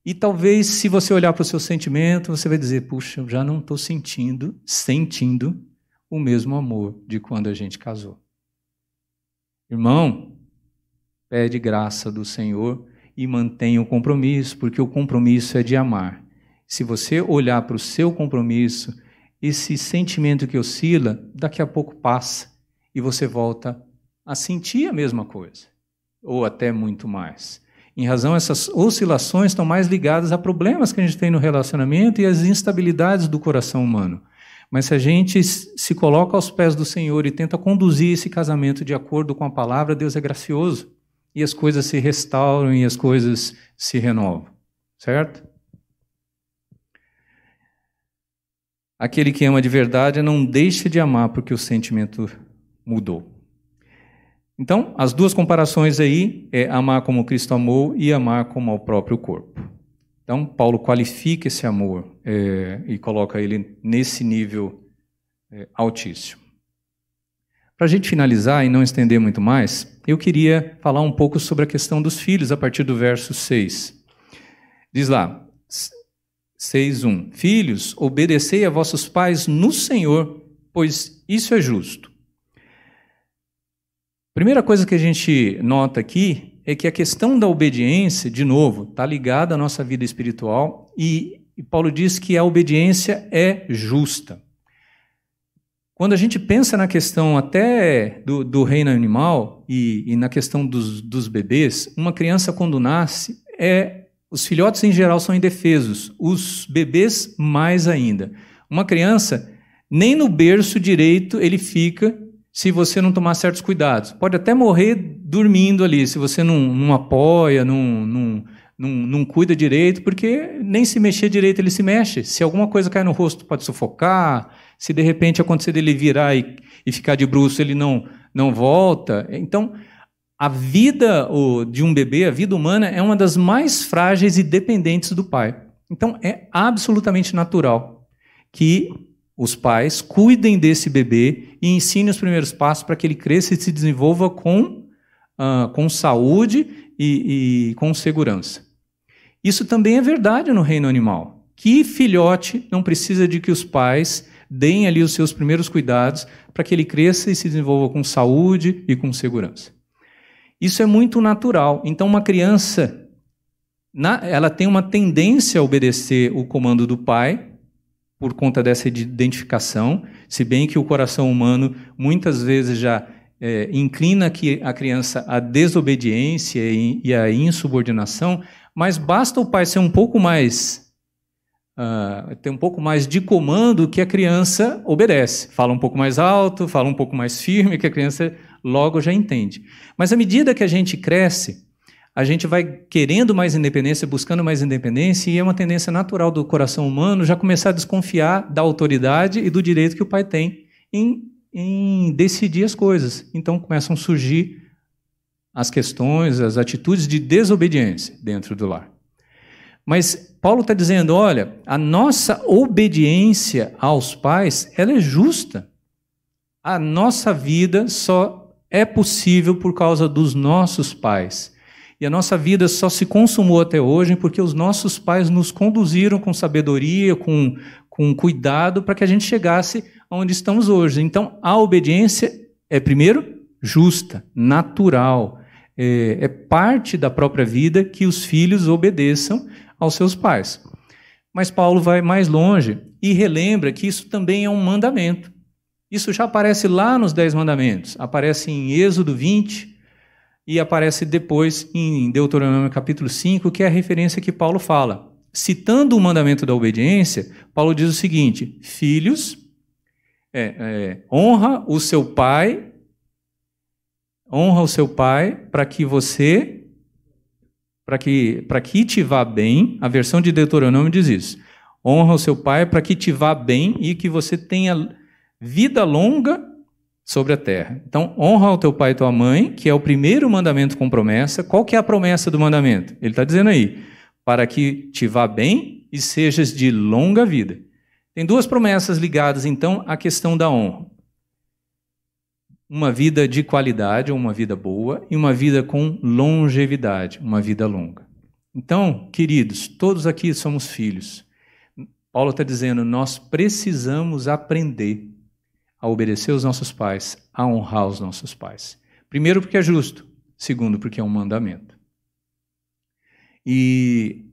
[SPEAKER 1] E talvez, se você olhar para o seu sentimento, você vai dizer: puxa, eu já não estou sentindo, sentindo o mesmo amor de quando a gente casou. Irmão, pede graça do Senhor e mantenha o compromisso, porque o compromisso é de amar. Se você olhar para o seu compromisso, esse sentimento que oscila, daqui a pouco passa e você volta a sentir a mesma coisa, ou até muito mais. Em razão, essas oscilações estão mais ligadas a problemas que a gente tem no relacionamento e às instabilidades do coração humano. Mas se a gente se coloca aos pés do Senhor e tenta conduzir esse casamento de acordo com a palavra, Deus é gracioso e as coisas se restauram e as coisas se renovam, certo? Aquele que ama de verdade não deixa de amar porque o sentimento mudou. Então, as duas comparações aí é amar como Cristo amou e amar como ao próprio corpo. Então, Paulo qualifica esse amor é, e coloca ele nesse nível é, altíssimo. Para a gente finalizar e não estender muito mais, eu queria falar um pouco sobre a questão dos filhos a partir do verso 6. Diz lá, 6:1 Filhos, obedecei a vossos pais no Senhor, pois isso é justo. Primeira coisa que a gente nota aqui é que a questão da obediência, de novo, está ligada à nossa vida espiritual e, Paulo diz que a obediência é justa. Quando a gente pensa na questão até do, do reino animal e, e na questão dos, dos, bebês, uma criança quando nasce, é, os filhotes em geral são indefesos, os bebês mais ainda. Uma criança, nem no berço direito ele fica se você não tomar certos cuidados. Pode até morrer dormindo ali, se você não, não apoia, não, não, não, não cuida direito, porque nem se mexer direito ele se mexe. Se alguma coisa cai no rosto, pode sufocar se de repente acontecer dele virar e, e ficar de bruxo, ele não, não volta. Então, a vida de um bebê, a vida humana, é uma das mais frágeis e dependentes do pai. Então, é absolutamente natural que os pais cuidem desse bebê e ensinem os primeiros passos para que ele cresça e se desenvolva com, uh, com saúde e, e com segurança. Isso também é verdade no reino animal. Que filhote não precisa de que os pais deem ali os seus primeiros cuidados para que ele cresça e se desenvolva com saúde e com segurança. Isso é muito natural. Então, uma criança, ela tem uma tendência a obedecer o comando do pai, por conta dessa identificação, se bem que o coração humano muitas vezes já é, inclina que a criança à desobediência e à insubordinação, mas basta o pai ser um pouco mais uh, tem um pouco mais de comando que a criança obedece. Fala um pouco mais alto, fala um pouco mais firme, que a criança logo já entende. Mas à medida que a gente cresce, a gente vai querendo mais independência, buscando mais independência, e é uma tendência natural do coração humano já começar a desconfiar da autoridade e do direito que o pai tem em, em decidir as coisas. Então começam a surgir as questões, as atitudes de desobediência dentro do lar. Mas Paulo está dizendo: olha, a nossa obediência aos pais ela é justa. A nossa vida só é possível por causa dos nossos pais. E a nossa vida só se consumou até hoje porque os nossos pais nos conduziram com sabedoria, com, com cuidado, para que a gente chegasse onde estamos hoje. Então, a obediência é, primeiro, justa, natural. É, é parte da própria vida que os filhos obedeçam aos seus pais. Mas Paulo vai mais longe e relembra que isso também é um mandamento. Isso já aparece lá nos Dez Mandamentos, aparece em Êxodo 20 e aparece depois em Deuteronômio capítulo 5, que é a referência que Paulo fala. Citando o mandamento da obediência, Paulo diz o seguinte: Filhos, é, é, honra o seu pai, honra o seu pai para que você para que, para que te vá bem, a versão de Deuteronômio diz isso. Honra o seu pai para que te vá bem e que você tenha vida longa sobre a terra. Então, honra o teu pai e tua mãe, que é o primeiro mandamento com promessa. Qual que é a promessa do mandamento? Ele está dizendo aí, para que te vá bem e sejas de longa vida. Tem duas promessas ligadas, então, à questão da honra uma vida de qualidade, ou uma vida boa, e uma vida com longevidade, uma vida longa. Então, queridos, todos aqui somos filhos. Paulo está dizendo: nós precisamos aprender a obedecer os nossos pais, a honrar os nossos pais. Primeiro, porque é justo. Segundo, porque é um mandamento. E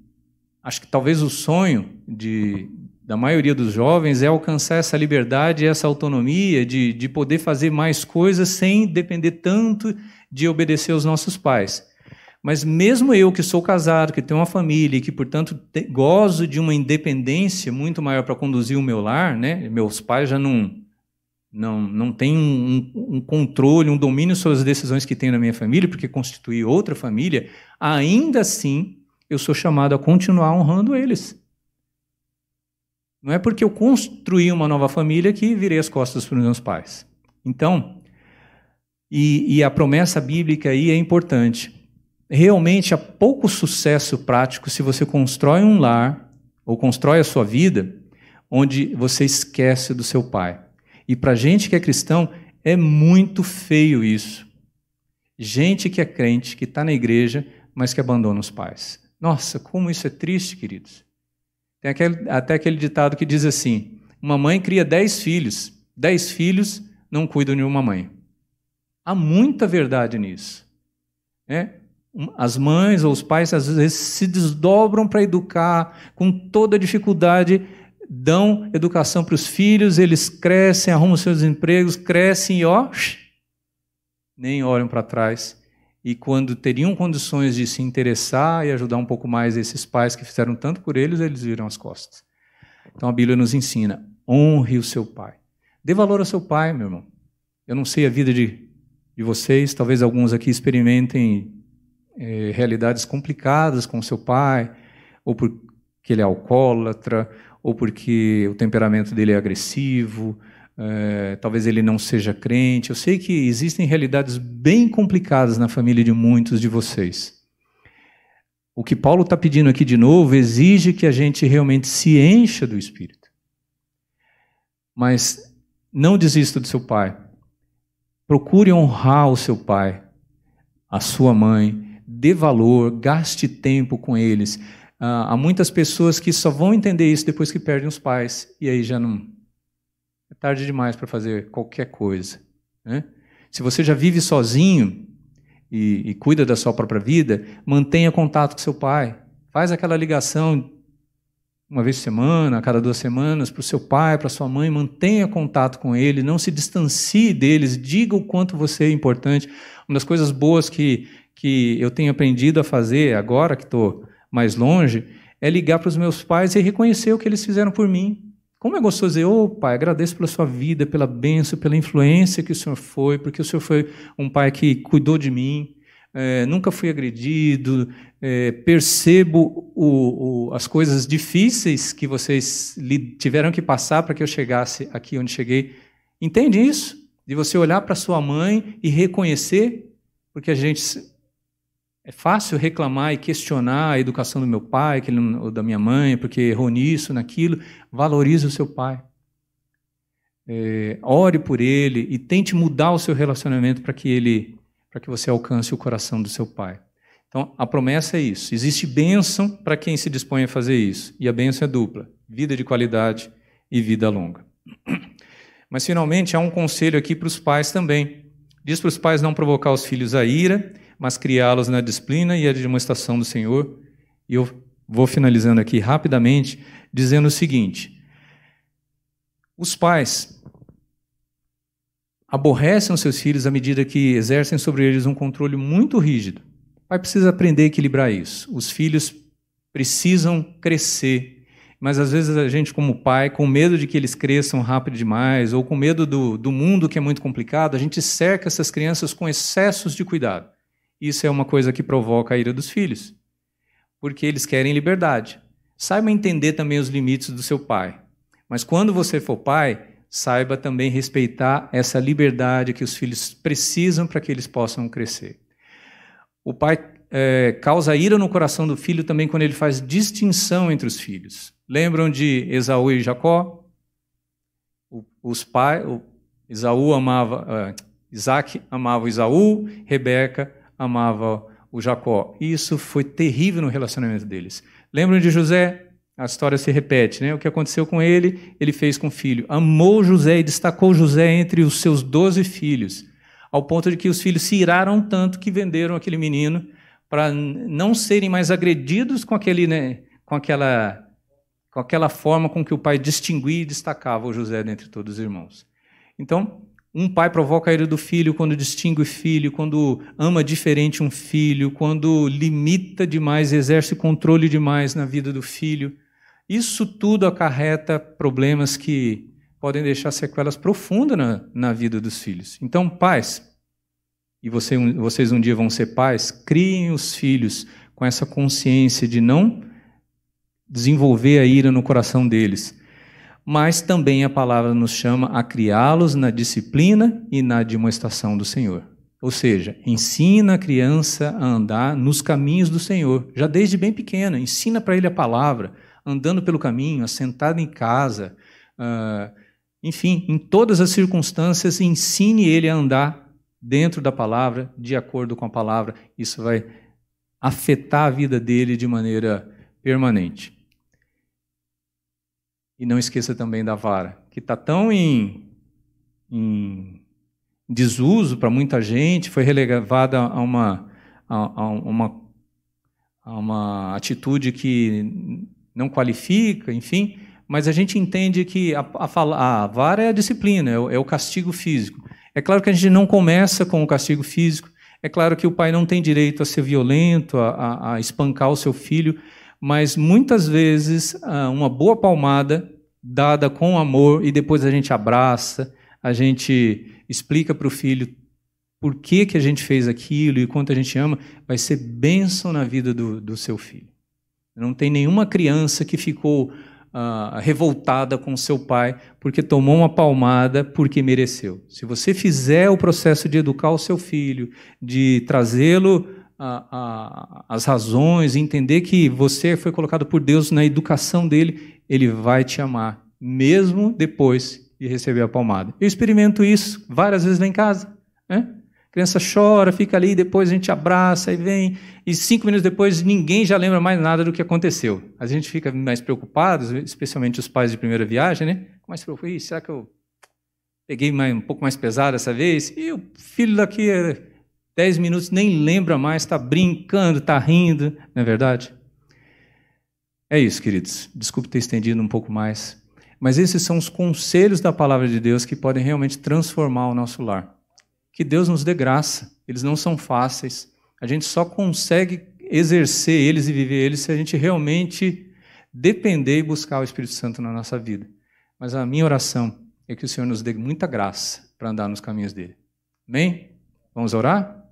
[SPEAKER 1] acho que talvez o sonho de, da maioria dos jovens é alcançar essa liberdade, essa autonomia de, de poder fazer mais coisas sem depender tanto de obedecer aos nossos pais. Mas mesmo eu que sou casado, que tenho uma família e que, portanto, te, gozo de uma independência muito maior para conduzir o meu lar, né? meus pais já não, não, não têm um, um, controle, um domínio sobre as decisões que tenho na minha família, porque constituí outra família, ainda assim eu sou chamado a continuar honrando eles. Não é porque eu construí uma nova família que virei as costas para os meus pais. Então, e, e a promessa bíblica aí é importante. Realmente há pouco sucesso prático se você constrói um lar ou constrói a sua vida onde você esquece do seu pai. E para gente que é cristão, é muito feio isso. Gente que é crente, que está na igreja, mas que abandona os pais. Nossa, como isso é triste, queridos. Tem aquele, até aquele ditado que diz assim: uma mãe cria dez filhos, dez filhos não cuidam de uma mãe. Há muita verdade nisso. É? As mães ou os pais às vezes se desdobram para educar com toda dificuldade, dão educação para os filhos, eles crescem, arrumam seus empregos, crescem e ó, nem olham para trás e quando teriam condições de se interessar e ajudar um pouco mais esses pais que fizeram tanto por eles, eles viram as costas. Então a Bíblia nos ensina: honre o seu pai. Dê valor ao seu pai, meu irmão. Eu não sei a vida de, de vocês, talvez alguns aqui experimentem é, realidades complicadas com seu pai, ou porque ele é alcoólatra, ou porque o temperamento dele é agressivo, é, talvez ele não seja crente. Eu sei que existem realidades bem complicadas na família de muitos de vocês. O que Paulo está pedindo aqui de novo exige que a gente realmente se encha do Espírito. Mas não desista do seu pai. Procure honrar o seu pai, a sua mãe, dê valor, gaste tempo com eles. Ah, há muitas pessoas que só vão entender isso depois que perdem os pais, e aí já não, é tarde demais para fazer qualquer coisa. Né? Se você já vive sozinho e, e cuida da sua própria vida, mantenha contato com seu pai. Faz aquela ligação uma vez por semana, a cada duas semanas, para o seu pai, para sua mãe, mantenha contato com ele, não se distancie deles, diga o quanto você é importante. Uma das coisas boas que, que eu tenho aprendido a fazer agora que estou mais longe é ligar para os meus pais e reconhecer o que eles fizeram por mim. Como é gostoso dizer, ô oh, pai, agradeço pela sua vida, pela bênção, pela influência que o senhor foi, porque o senhor foi um pai que cuidou de mim, é, nunca fui agredido, é, percebo o, o, as coisas difíceis que vocês tiveram que passar para que eu chegasse aqui onde cheguei. Entende isso? De você olhar para sua mãe e reconhecer, porque a gente É fácil reclamar e questionar a educação do meu pai ou da minha mãe, porque errou nisso, naquilo. Valorize o seu pai. É, ore por ele e tente mudar o seu relacionamento para que ele, para que você alcance o coração do seu pai. Então, a promessa é isso. Existe bênção para quem se dispõe a fazer isso. E a bênção é dupla: vida de qualidade e vida longa. *clears throat* Mas, finalmente, há um conselho aqui para os pais também. Diz para os pais não provocar os filhos a ira mas criá-los na disciplina e a demonstração do Senhor. E eu vou finalizando aqui rapidamente, dizendo o seguinte: os pais aborrecem os seus filhos à medida que exercem sobre eles um controle muito rígido. O pai precisa aprender a equilibrar isso. Os filhos precisam crescer, mas às vezes a gente, como pai, com medo de que eles cresçam rápido demais, ou com medo do, do mundo que é muito complicado, a gente cerca essas crianças com excessos de cuidado. Isso é uma coisa que provoca a ira dos filhos, porque eles querem liberdade. Saiba entender também os limites do seu pai. Mas quando você for pai, saiba também respeitar essa liberdade que os filhos precisam para que eles possam crescer. O pai é, causa ira no coração do filho também quando ele faz distinção entre os filhos. Lembram de Esaú e Jacó? Os pais, o, Esaú amava, uh, Isaac amava Esaú, Rebeca amava o Jacó. E isso foi terrível no relacionamento deles. Lembram de José? A história se repete, né? O que aconteceu com ele, ele fez com o filho. Amou José e destacou José entre os seus doze filhos, ao ponto de que os filhos se iraram tanto que venderam aquele menino para não serem mais agredidos com aquele, né, com aquela com aquela forma com que o pai distinguia e destacava o José dentre todos os irmãos. Então, um pai provoca a ira do filho quando distingue o filho, quando ama diferente um filho, quando limita demais, exerce controle demais na vida do filho. Isso tudo acarreta problemas que podem deixar sequelas profundas na, na vida dos filhos. Então, pais, e você, vocês um dia vão ser pais, criem os filhos com essa consciência de não desenvolver a ira no coração deles mas também a palavra nos chama a criá-los na disciplina e na demonstração do Senhor. Ou seja, ensina a criança a andar nos caminhos do Senhor, já desde bem pequena, ensina para ele a palavra, andando pelo caminho, assentado em casa, uh, enfim, em todas as circunstâncias, ensine ele a andar dentro da palavra, de acordo com a palavra. Isso vai afetar a vida dele de maneira permanente. E não esqueça também da vara, que está tão em, em desuso para muita gente, foi relegada a uma, a, a, uma, a uma atitude que não qualifica, enfim, mas a gente entende que a, a, a vara é a disciplina, é o, é o, castigo físico. É claro que a gente não começa com o castigo físico, é claro que o pai não tem direito a ser violento, a, a espancar o seu filho, mas muitas vezes ah, uma boa palmada dada com amor e depois a gente abraça, a gente explica para o filho por que, que a gente fez aquilo e quanto a gente ama, vai ser bênção na vida do, do seu filho. Não tem nenhuma criança que ficou uh, revoltada com seu pai porque tomou uma palmada porque mereceu. Se você fizer o processo de educar o seu filho, de trazê-lo as razões, entender que você foi colocado por Deus na educação dele, ele vai te amar, mesmo depois de receber a palmada. Eu experimento isso várias vezes lá em casa. Né? A criança chora, fica ali, depois a gente abraça e vem, e cinco minutos depois ninguém já lembra mais nada do que aconteceu. A gente fica mais preocupado, especialmente os pais de primeira viagem, né? Preocupado, será que eu peguei mais, um pouco mais pesado dessa vez? E o filho daqui Dez minutos nem lembra mais, está brincando, está rindo, não é verdade? É isso, queridos. Desculpe ter estendido um pouco mais. Mas esses são os conselhos da palavra de Deus que podem realmente transformar o nosso lar. Que Deus nos dê graça. Eles não são fáceis. A gente só consegue exercer eles e viver eles se a gente realmente depender e buscar o Espírito Santo na nossa vida. Mas a minha oração é que o Senhor nos dê muita graça para andar nos caminhos dele. Amém? Vamos orar?